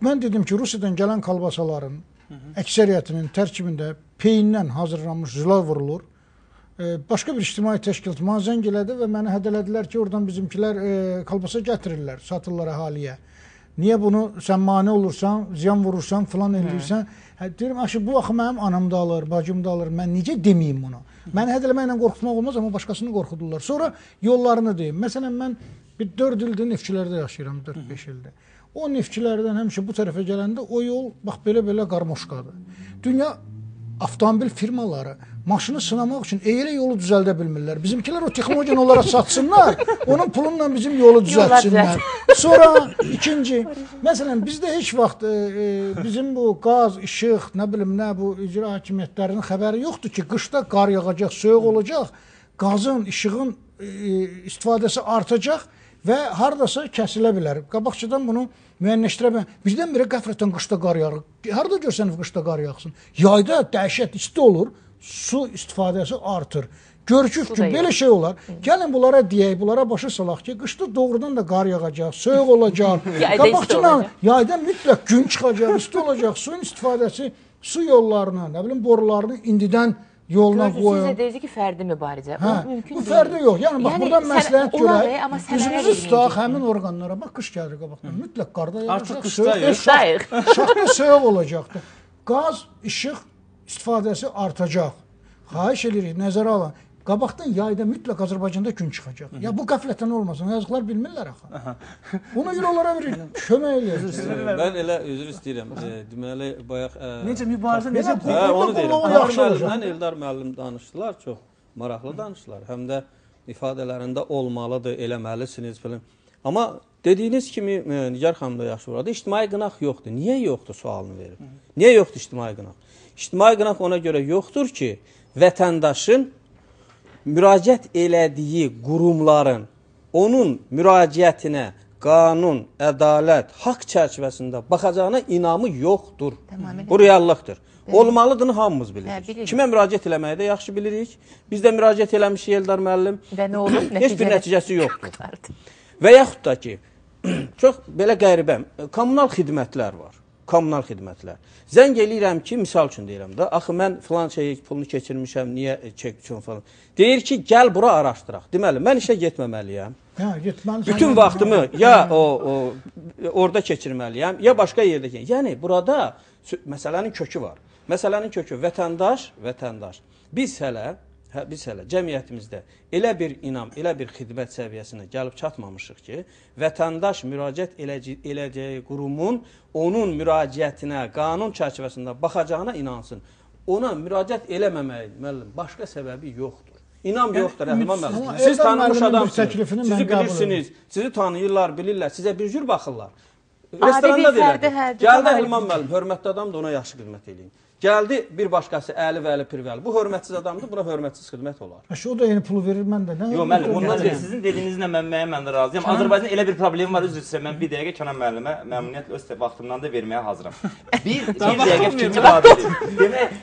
Mən dedim ki, Rusiyadan gələn kalbasaların əksəriyyətinin tərkibində peyindən hazırlanmış zülal vurulur. Başqa bir ictimai təşkilat mənə zəng elədi və məni hədələdilər ki, oradan bizimkilər e, kalbasa gətirirlər, satırlar əhaliyə. Niyə bunu sən mane olursan, ziyan vurursan, filan eləyirsən? Hə, deyirəm, axı bu axı mənim anam da alır, bacım da alır. Mən necə deməyim bunu? Məni hədələməklə qorxutmaq olmaz, amma başqasını qorxudurlar. Sonra yollarını deyim. Məsələn, mən bir 4 ildir neftçilərdə yaşayıram, 4-5 ildir. O neftçilərdən həmişə bu tərəfə gələndə o yol bax belə-belə qarmoşqadır. Dünya avtomobil firmaları maşını sınamaq üçün elə yolu düzəldə bilmirlər. Bizimkilər o texnologiyanı onlara satsınlar, onun pulunla bizim yolu düzəltsinlər. Sonra ikinci, məsələn bizdə heç vaxt e, e, bizim bu qaz, işıq, nə bilim nə bu icra hakimiyyətlərinin xəbəri yoxdur ki, qışda qar yağacaq, soyuq olacaq, qazın, işığın e, istifadəsi artacaq və hardasa kəsilə bilər. Qabaqçıdan bunu müəyyənləşdirə bilər. Birdən-birə qəflətən qışda qar yağır. Harda görsən qışda qar yağsın? Yayda dəhşət isti olur, su istifadəsi artır. Görükür ki, belə şey olar. Gəlin bunlara deyək, bunlara başa salaq ki, qışda doğrudan da qar yağacaq, soyuq olacaq. Olacaq. yayda mütləq gün çıxacaq, isti olacaq. Suyun istifadəsi su yollarını, nə bilim borularını indidən yoluna siz qoyun. də dediniz ki, fərdi mübarizə. Hə, Bu mümkün bu deyil. fərdi yox. Yəni bax Yəni, buradan sən- məsləhət görək. Üzünüzü tutaq həmin orqanlara. Bax qış gəlir qabaqdan. Mütləq qarda yağacaq. Artıq. Qışdayıq. Şaxta soyuq olacaqdı. Qaz, işıq istifadəsi artacaq. Xahiş edirik, nəzərə alın. Qabaqdan yayda mütləq Azərbaycanda gün çıxacaq. Ya bu qəflətən olmasın. Yazıqlar bilmirlər axı. Ona görə onlara bir kömək eləyir. Mən elə üzr istəyirəm. E, deməli bayaq e, Necə mübarizə necə Eldar yaxşı olacaq. müəllimlə Eldar müəllim danışdılar, çox maraqlı danışdılar. Həm də ifadələrində olmalıdır, eləməlisiniz filan. Amma dediyiniz kimi e, Nigar xanım da yaxşı vurdu. İctimai qınaq yoxdur. Niyə yoxdur sualını verir. Niyə yoxdur ictimai qınaq? İctimai qınaq ona görə yoxdur ki, vətəndaşın müraciət elədiyi qurumların onun müraciətinə qanun, ədalət, haqq çərçivəsində baxacağına inamı yoxdur. Tamamilə. Bu reallıqdır. Olmalıdığını hamımız Hə, bilirik. bilirik. Kimə müraciət eləməyi də yaxşı bilirik. Biz də müraciət eləmişik Eldar müəllim. Və nə olub? Heç bir nəticəsi yoxdur. Və yaxud da ki, çox belə qəribə kommunal xidmətlər var. Kommunal xidmətlər. Zəng eləyirəm ki, misal üçün deyirəm də, axı mən filan şeyi pulunu keçirmişəm, niyə çek üçün falan. Deyir ki, gəl bura araşdıraq. Deməli, mən işə getməməliyəm. Hə, getməlisən. Bütün vaxtımı ya o, o orada keçirməliyəm, ya başqa yerdə. keçir- Yəni burada məsələnin kökü var. Məsələnin kökü vətəndaş, vətəndaş. Biz hələ hə, biz hələ cəmiyyətimizdə elə bir inam, elə bir xidmət səviyyəsinə gəlib çatmamışıq ki, vətəndaş müraciət eləcə- eləcəyi qurumun onun müraciətinə qanun çərçivəsində baxacağına inansın. Ona müraciət eləməməyin müəllim başqa səbəbi yoxdur. İnam Yəni, yoxdur Rəhman müəllim. Siz tanınmış adamsınız. Sizi bilirsiniz. Sizi tanıyırlar, bilirlər. Sizə bir cür baxırlar. Restoranda da elədir. hə, Gəldi. Həlman müəllim, hörmətli adamdır, ona yaxşı xidmət eləyin. Gəldi bir başqası Əli Vəli Pirvəli. Bu hörmətsiz adamdır, buna hörmətsiz xidmət olar. Əşi o da yeni pulu verir mən də. Nə? Yox, müəllim, Ondan deyil. Sizin dediyinizlə mən müəyyən məndə razıyam. Azərbaycanda elə bir problem var, üzr istəyirəm. Mən bir dəqiqə Kənan müəllimə məmnuniyyətlə öz vaxtımdan da verməyə hazıram. Bir, bir dəqiqə fikrimi ifadə edeyim. Demək,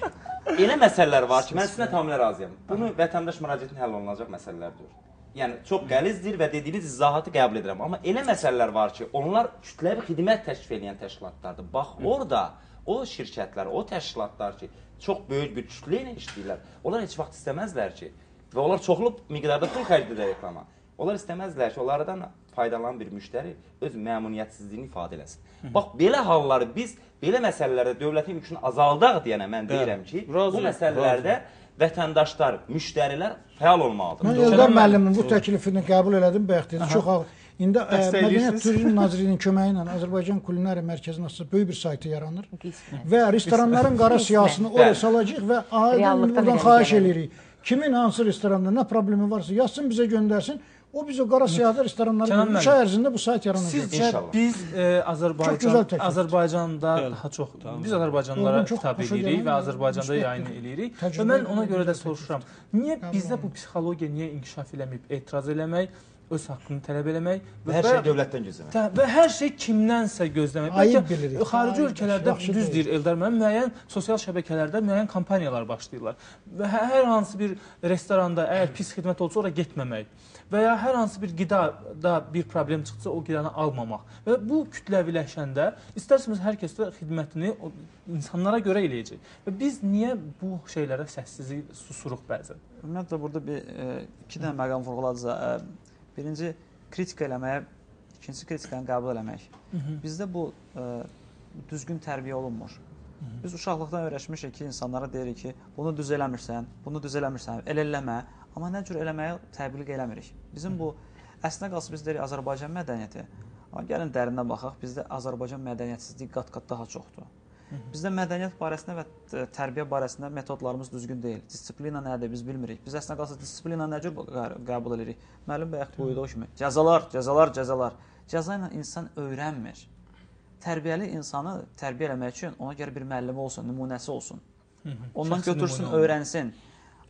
elə məsələlər var ki, mən sizinlə tamamilə razıyam. Bunu vətəndaş müraciətinin həll olunacaq məsələlərdir. Yəni çox qəlizdir və dediyiniz izahatı qəbul edirəm. Amma elə məsələlər var ki, onlar kütləvi xidmət təşkil edən təşkilatlardır. Bax, orada o şirkətlər, o təşkilatlar ki, çox böyük bir kütlə ilə işləyirlər. Onlar heç vaxt istəməzlər ki, və onlar çoxlu miqdarda pul xərc edir reklama. Onlar istəməzlər ki, onlardan faydalanan bir müştəri öz məmnuniyyətsizliyini ifadə eləsin. Bax, belə halları biz belə məsələlərdə dövlətin yükünü azaldaq deyənə mən deyirəm ki, bu razıyam, məsələlərdə vətəndaşlar, müştərilər fəal olmalıdır. Mən Eldar müəllimin bu təklifini qəbul elədim bayaq dedi. Çox ağır. İndi ə, Dəstəkləyirsiniz. Mədəniyyət Turizm Nazirliyinin köməyi ilə Azərbaycan Kulinariya Mərkəzinin açılması böyük bir saytı yaranır Qismən. və restoranların qara siyahısını oraya salacağıq və ailədən buradan xahiş eləyirik. Kimin hansı restoranda nə problemi varsa yazsın bizə göndərsin. O biz o qara siyahıda restoranları Kənan görürük. üç müəllim, ay ərzində bu sayt yaranacaq. Sizcə İnşallah. biz e, Azərbaycan. Azərbaycanda daha çox Tamam. biz Azərbaycanlılara edirik gələn və Azərbaycanda bir eləyirik. Və mən ona görə də soruşuram. Niyə bizdə bu psixologiya niyə inkişaf eləməyib? Etiraz eləmək, öz haqqını tələb eləmək Və hər şey dövlətdən gözləmək. Və hər şey kimdənsə gözləmək. Ayıb bilirik. xarici Ayıb, ölkələrdə düz deyir Eldar müəllim, müəyyən sosial şəbəkələrdə müəyyən kampaniyalar başlayırlar. Və hər, hər hansı bir restoranda əgər pis xidmət olsa ora getməmək və ya hər hansı bir qidada bir problem çıxsa o qidanı almamaq. Və bu kütləviləşəndə istərsiniz hər kəs də xidmətini insanlara görə eləyəcək. Və biz niyə bu şeylərə səssizlik susuruq bəzən? Ümumiyyətlə burada bir e, iki dənə məqam vurğuladısa, e, birinci kritika eləməyə, ikinci kritikanı qəbul eləmək. Bizdə bu e, düzgün tərbiyə olunmur. Biz uşaqlıqdan öyrəşmişik ki, insanlara deyirik ki, bunu düz eləmirsən, bunu düz eləmirsən, elə eləmə, amma nə cür eləməyə təbliğ eləmirik. Bizim bu əslinə qalsa biz deyirik Azərbaycan mədəniyyəti. Amma gəlin dərinə baxaq, bizdə Azərbaycan mədəniyyətsizliyi qat-qat daha çoxdur. Bizdə mədəniyyət barəsində və tərbiyə barəsində metodlarımız düzgün deyil. Disiplina nədir biz bilmirik. Biz əslində qalsa disiplina nə cür qə- qəbul edirik? Müəllim bayaq buyurduğu kimi cəzalar, cəzalar, cəzalar. Cəza ilə insan öyrənmir. Tərbiyəli insanı tərbiyə eləmək üçün ona görə bir müəllimi olsun, nümunəsi olsun. Ondan Şəxsi götürsün, öyrənsin.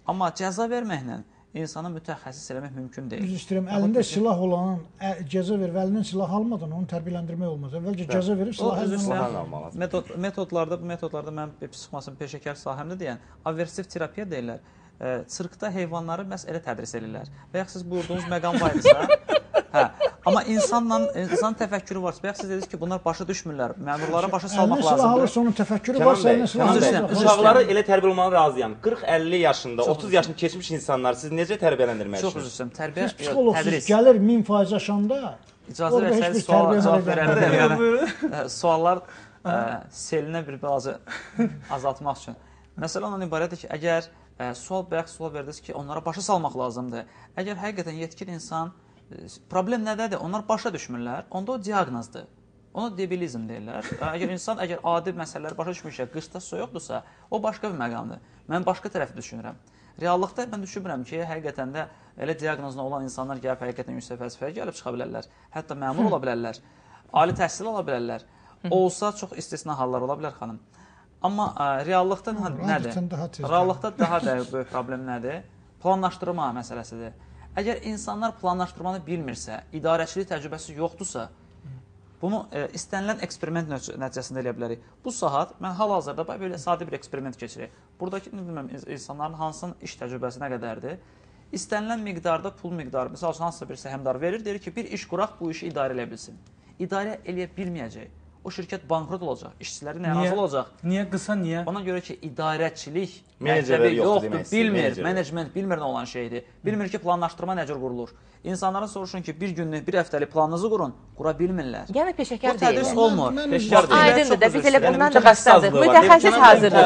Amma cəza verməklə insanı mütəxəssis eləmək mümkün deyil. Düz istəyirəm. Əlində silah olanın ə, cəza ver və əlindən silah almadan onu tərbiyələndirmək olmaz. Əvvəlcə cəza verib silah almaq. almalıdır. Metod metodlarda bu metodlarda mən psixmasın peşəkar sahəmdə deyən aversiv terapiya deyirlər. E, Sirkdə heyvanları məhz elə tədris edirlər. Və ya siz buyurduğunuz məqam var idisə, hə, amma insanla insan təfəkkürü varsa, ya siz dediniz ki, bunlar başa düşmürlər. Məmurlara başa salmaq Əlinə silah lazımdır. alırsa onun təfəkkürü varsa bəy, əlinə silah Kənan bəy, Üzr alırsa. istəyirəm. uşaqları elə tərbiyə olmalı razıyam. 40-50 yaşında, 30 yaşını keçmiş insanlar siz necə tərbiyələndirmək Çox üzr istəyirəm. Tərbiyə tədris. gəlir 1000% aşanda İcazə versəniz bir sual cavab verə verərdim. bilməz. Yəni ə, suallar ə, selinə bir balaca azaltmaq üçün. Məsələ ondan ibarətdir ki, əgər ə, sual bayaq sual verdiniz ki, onlara başa salmaq lazımdır. Əgər həqiqətən yetkin insan problem nədədir? Onlar başa düşmürlər. Onda o diaqnozdur. Ona debilizm deyirlər. Əgər insan əgər adi məsələləri başa düşmürsə, qışda soyuqdursa, o başqa bir məqamdır. Mən başqa tərəfi düşünürəm. Reallıqda mən düşünmürəm ki, həqiqətən də elə diaqnozla olan insanlar gəlib həqiqətən yüksək vəzifəyə gəlib çıxa bilərlər. Hətta məmur ola bilərlər. Ali təhsil ala bilərlər. Olsa çox istisna hallar ola bilər xanım. Amma ə, reallıqda nə- nədir? Reallıqda daha da böyük problem nədir? Planlaşdırma məsələsidir. Əgər insanlar planlaşdırmanı bilmirsə, idarəçilik təcrübəsi yoxdursa, Bunu e, istənilən eksperiment nəticə- nəticəsində eləyə bilərik. Bu saat mən hal-hazırda belə sadə bir eksperiment keçirik. Buradakı ins- insanların hansının iş təcrübəsi nə qədərdir? İstənilən miqdarda pul miqdarı, məsəl üçün hansısa bir səhmdar verir, deyir ki, bir iş quraq bu işi idarə edə bilsin. İdarə eləyə bilməyəcək. O şirkət bankrot olacaq, işçiləri narazı olacaq. Niyə qısa niyə? Ona görə ki, idarəçilik məktəbi yoxdur yoxdur, demək istəyir, bilmir, menecerlər. menecment bilmir nə olan şeydir. Bilmir ki, planlaşdırma necə qurulur. İnsanlara soruşun ki, bir günlük, bir həftəlik planınızı qurun, qura bilmirlər. Yəni Bu peşəkar tədris deyil. olmur. Mən- mən Peşəkar deyil. Aydındır da, biz elə bundan da var. Mütəxəssis hazırdır.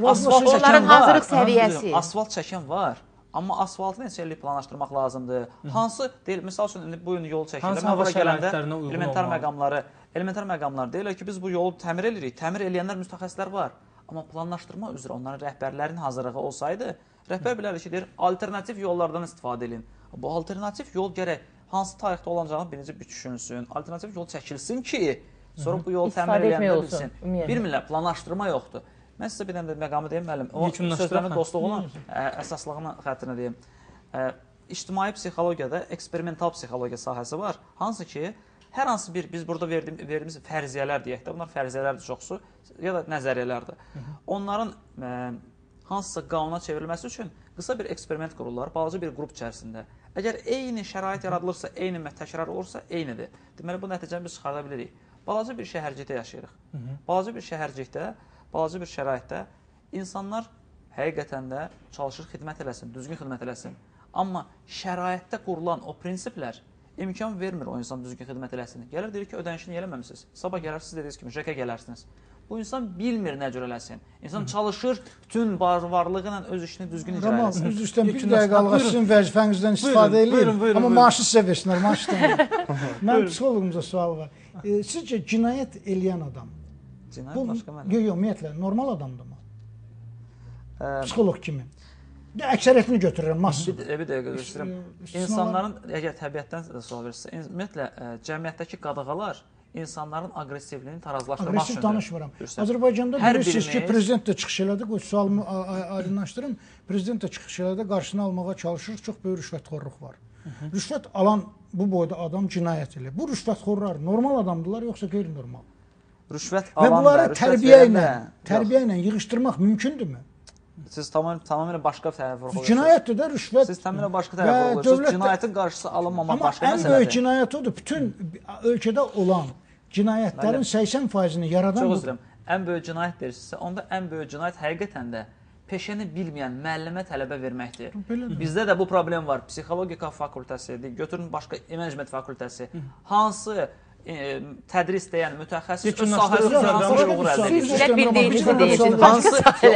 Onların hazırlıq səviyyəsi. Asfalt çəkən var. Amma asfaltı neçə illik planlaşdırmaq lazımdır? Hansı deyil, məsəl üçün indi bu gün yol çəkilir. Hansı Mən bura gələndə elementar məqamları, elementar məqamlar deyirlər ki, biz bu yolu təmir edirik. Təmir eləyənlər mütəxəssislər var. Amma planlaşdırma üzrə onların rəhbərlərin hazırlığı olsaydı, rəhbər bilərdi ki, deyir, alternativ yollardan istifadə edin. Bu alternativ yol gərək hansı tarixdə olacağını birinci bir düşünsün. Alternativ yol çəkilsin ki, Sonra bu yolu edəndə olsun, bilsin. Bilmirlər, planlaşdırma yoxdur. Mən sizə bir dənə də məqamı deyim müəllim. O sözlərin dostluğunun ə, əsaslığına xətrinə deyim. Ə, İctimai psixologiyada eksperimental psixologiya sahəsi var. Hansı ki, hər hansı bir biz burada verdim, verdiyimiz fərziyyələr deyək də, bunlar fərziyyələrdir çoxsu ya da nəzəriyyələrdir. Onların ə, hansısa qanuna çevrilməsi üçün qısa bir eksperiment qururlar, balaca bir qrup içərisində. Əgər eyni şərait yaradılırsa, eyni təkrar olursa, eynidir. Deməli bu nəticəni biz çıxarda bilirik. Balaca bir şəhərcikdə yaşayırıq. Balaca bir şəhərcikdə, balaca bir şəraitdə insanlar həqiqətən də çalışır xidmət eləsin, düzgün xidmət eləsin. Amma şəraitdə qurulan o prinsiplər imkan vermir o insan düzgün xidmət eləsin. Gəlir deyir ki, ödənişini eləməmisiniz. Sabah gələrsiniz dediyiniz kimi JK gələrsiniz. Bu insan bilmir nə cür eləsin. İnsan çalışır bütün var varlığı ilə öz işini düzgün icra Ramal, eləsin. üzr istəyirəm, bir Buyurun. sizin vəzifənizdən istifadə buyurun, Amma maaşı sizə versinlər, maaş istəmirəm. Mənim psixoloqumuza sual var. E, sizcə cinayət eləyən adam Cinayət bu başqa mənim. yox, yox, ümumiyyətlə normal adamdırmı? Ə, Psixoloq kimi. Əksəriyyətini götürürəm, massa. Bir, bir dəqiqə istisnalar- İnsanların əgər təbiətdən də sual verirsə, ümumiyyətlə ə, cəmiyyətdəki qadağalar insanların aqressivliyini tarazlaşdırmaq Aqressiv üçündür. danışmıram. Bilirsən? Azərbaycanda Hər bilirsiniz ki, birimiz- prezident də çıxış elədi. Qoy sualımı aydınlaşdırım. Prezident də çıxış elədi, qarşısını almağa çalışır. Çox böyük rüşvətxorluq var. Rüşvət alan bu boyda adam cinayət eləyir. Bu rüşvətxorlar normal adamdılar yoxsa qeyri-normal? Rüşvət Və alan bunları və rüşvət tərbiyə ilə, tərbiyə ilə yığışdırmaq mümkündürmü? Yox, Siz tamam tamamilə başqa tərəf vurğulayırsınız. Cinayətdir də rüşvət. Siz tamamilə başqa Və tərəf vurğulayırsınız. Cinayətin qarşısı alınmamaq Amma başqa ən böyük məsələdir. cinayət odur. Bütün ölkədə olan cinayətlərin 80%-ni yaradan Çox üzrəm. Ən böyük cinayət deyirsinizsə, onda ən böyük cinayət həqiqətən də peşəni bilməyən müəllimə tələbə verməkdir. Belədir. Bizdə də bu problem var. Psixologika fakültəsidir, götürün başqa menecment fakültəsi. Hansı e, tədris deyən mütəxəssis öz sahəsi üzrə hansı bir uğur bir əldə edir? Siz elə bildiyinizi Başqa bir deyirsiniz. Hansı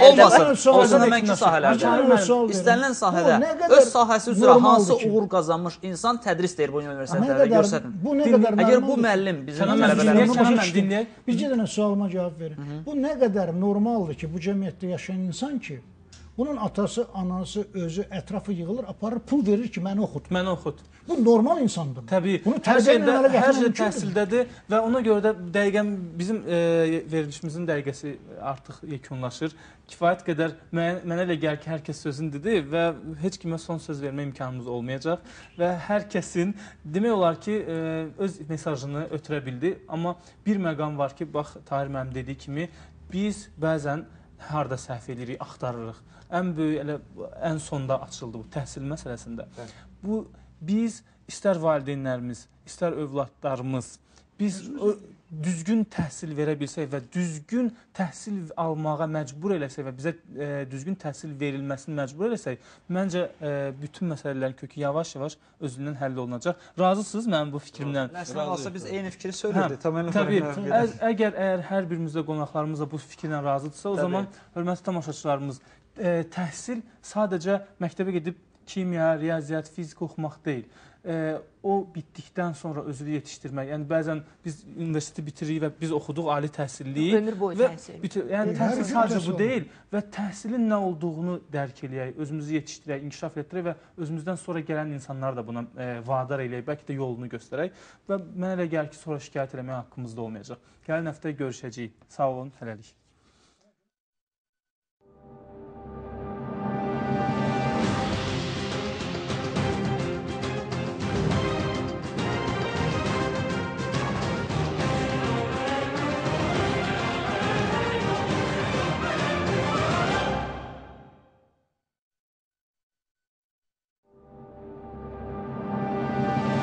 olmasın, bir olsun əməkçi bir sahələrdə. bir İstənilən sahədə öz sahəsi üzrə hansı uğur qazanmış insan tədris deyir bu universitetlərdə göstərin. bu nə qədər Əgər bu müəllim bizim Kənan müəllim, tələbələrimiz dinləyək, Kənan müəllim, dinləyək. Bircə dənə sualıma cavab verin. Bu nə qədər normaldır ki, bu cəmiyyətdə yaşayan insan ki, bunun atası, anası, özü, ətrafı yığılır, aparır, pul verir ki, məni oxut. Mənə oxut. Bu normal insandır. Təbii. Bunu şeydə, ilə əlaqə hər şey təhsildədir və ona görə də dəqiqən bizim e, verilişimizin dəqiqəsi artıq yekunlaşır. Kifayət qədər mən, mənə elə gəlir ki, hər kəs sözünü dedi və heç kimə son söz vermə imkanımız olmayacaq və hər kəsin demək olar ki, e, öz mesajını ötürə bildi, amma bir məqam var ki, bax Tahir müəllim dediyi kimi biz bəzən harda səhv edirik, axtarırıq. Ən böyük elə ən sonda açıldı bu təhsil məsələsində. Bu biz istər valideynlərimiz, istər övladlarımız biz o düzgün təhsil verə bilsək və düzgün təhsil almağa məcbur eləsək və bizə e, düzgün təhsil verilməsini məcbur eləsək, məncə e, bütün məsələlərin kökü yavaş-yavaş özündən həll olunacaq. Razısınız mənim bu fikrimdən? Əslində olsa biz eyni fikri söylürdük. Tamamilə Təbii. Əz, əgər əgər hər birimiz də qonaqlarımız da bu fikirlə razıdırsa, o Təbii. zaman hörmətli tamaşaçılarımız, e, təhsil sadəcə məktəbə gedib kimya, riyaziyyat, fizika oxumaq deyil. O bitdikdən sonra özünü yetişdirmək. Yəni bəzən biz universiteti bitiririk və biz oxuduq ali təhsilliyi Ömür boyu və təhsil. bitir, yəni təhsil sadəcə bu deyil və təhsilin nə olduğunu dərk eləyək, özümüzü yetişdirək, inkişaf etdirək və özümüzdən sonra gələn insanlar da buna e, vadar eləyək, bəlkə də yolunu göstərək və mənə elə gəlir ki, sonra şikayət eləməyə haqqımız da olmayacaq. Gələn həftə görüşəcəyik. Sağ olun, hələlik.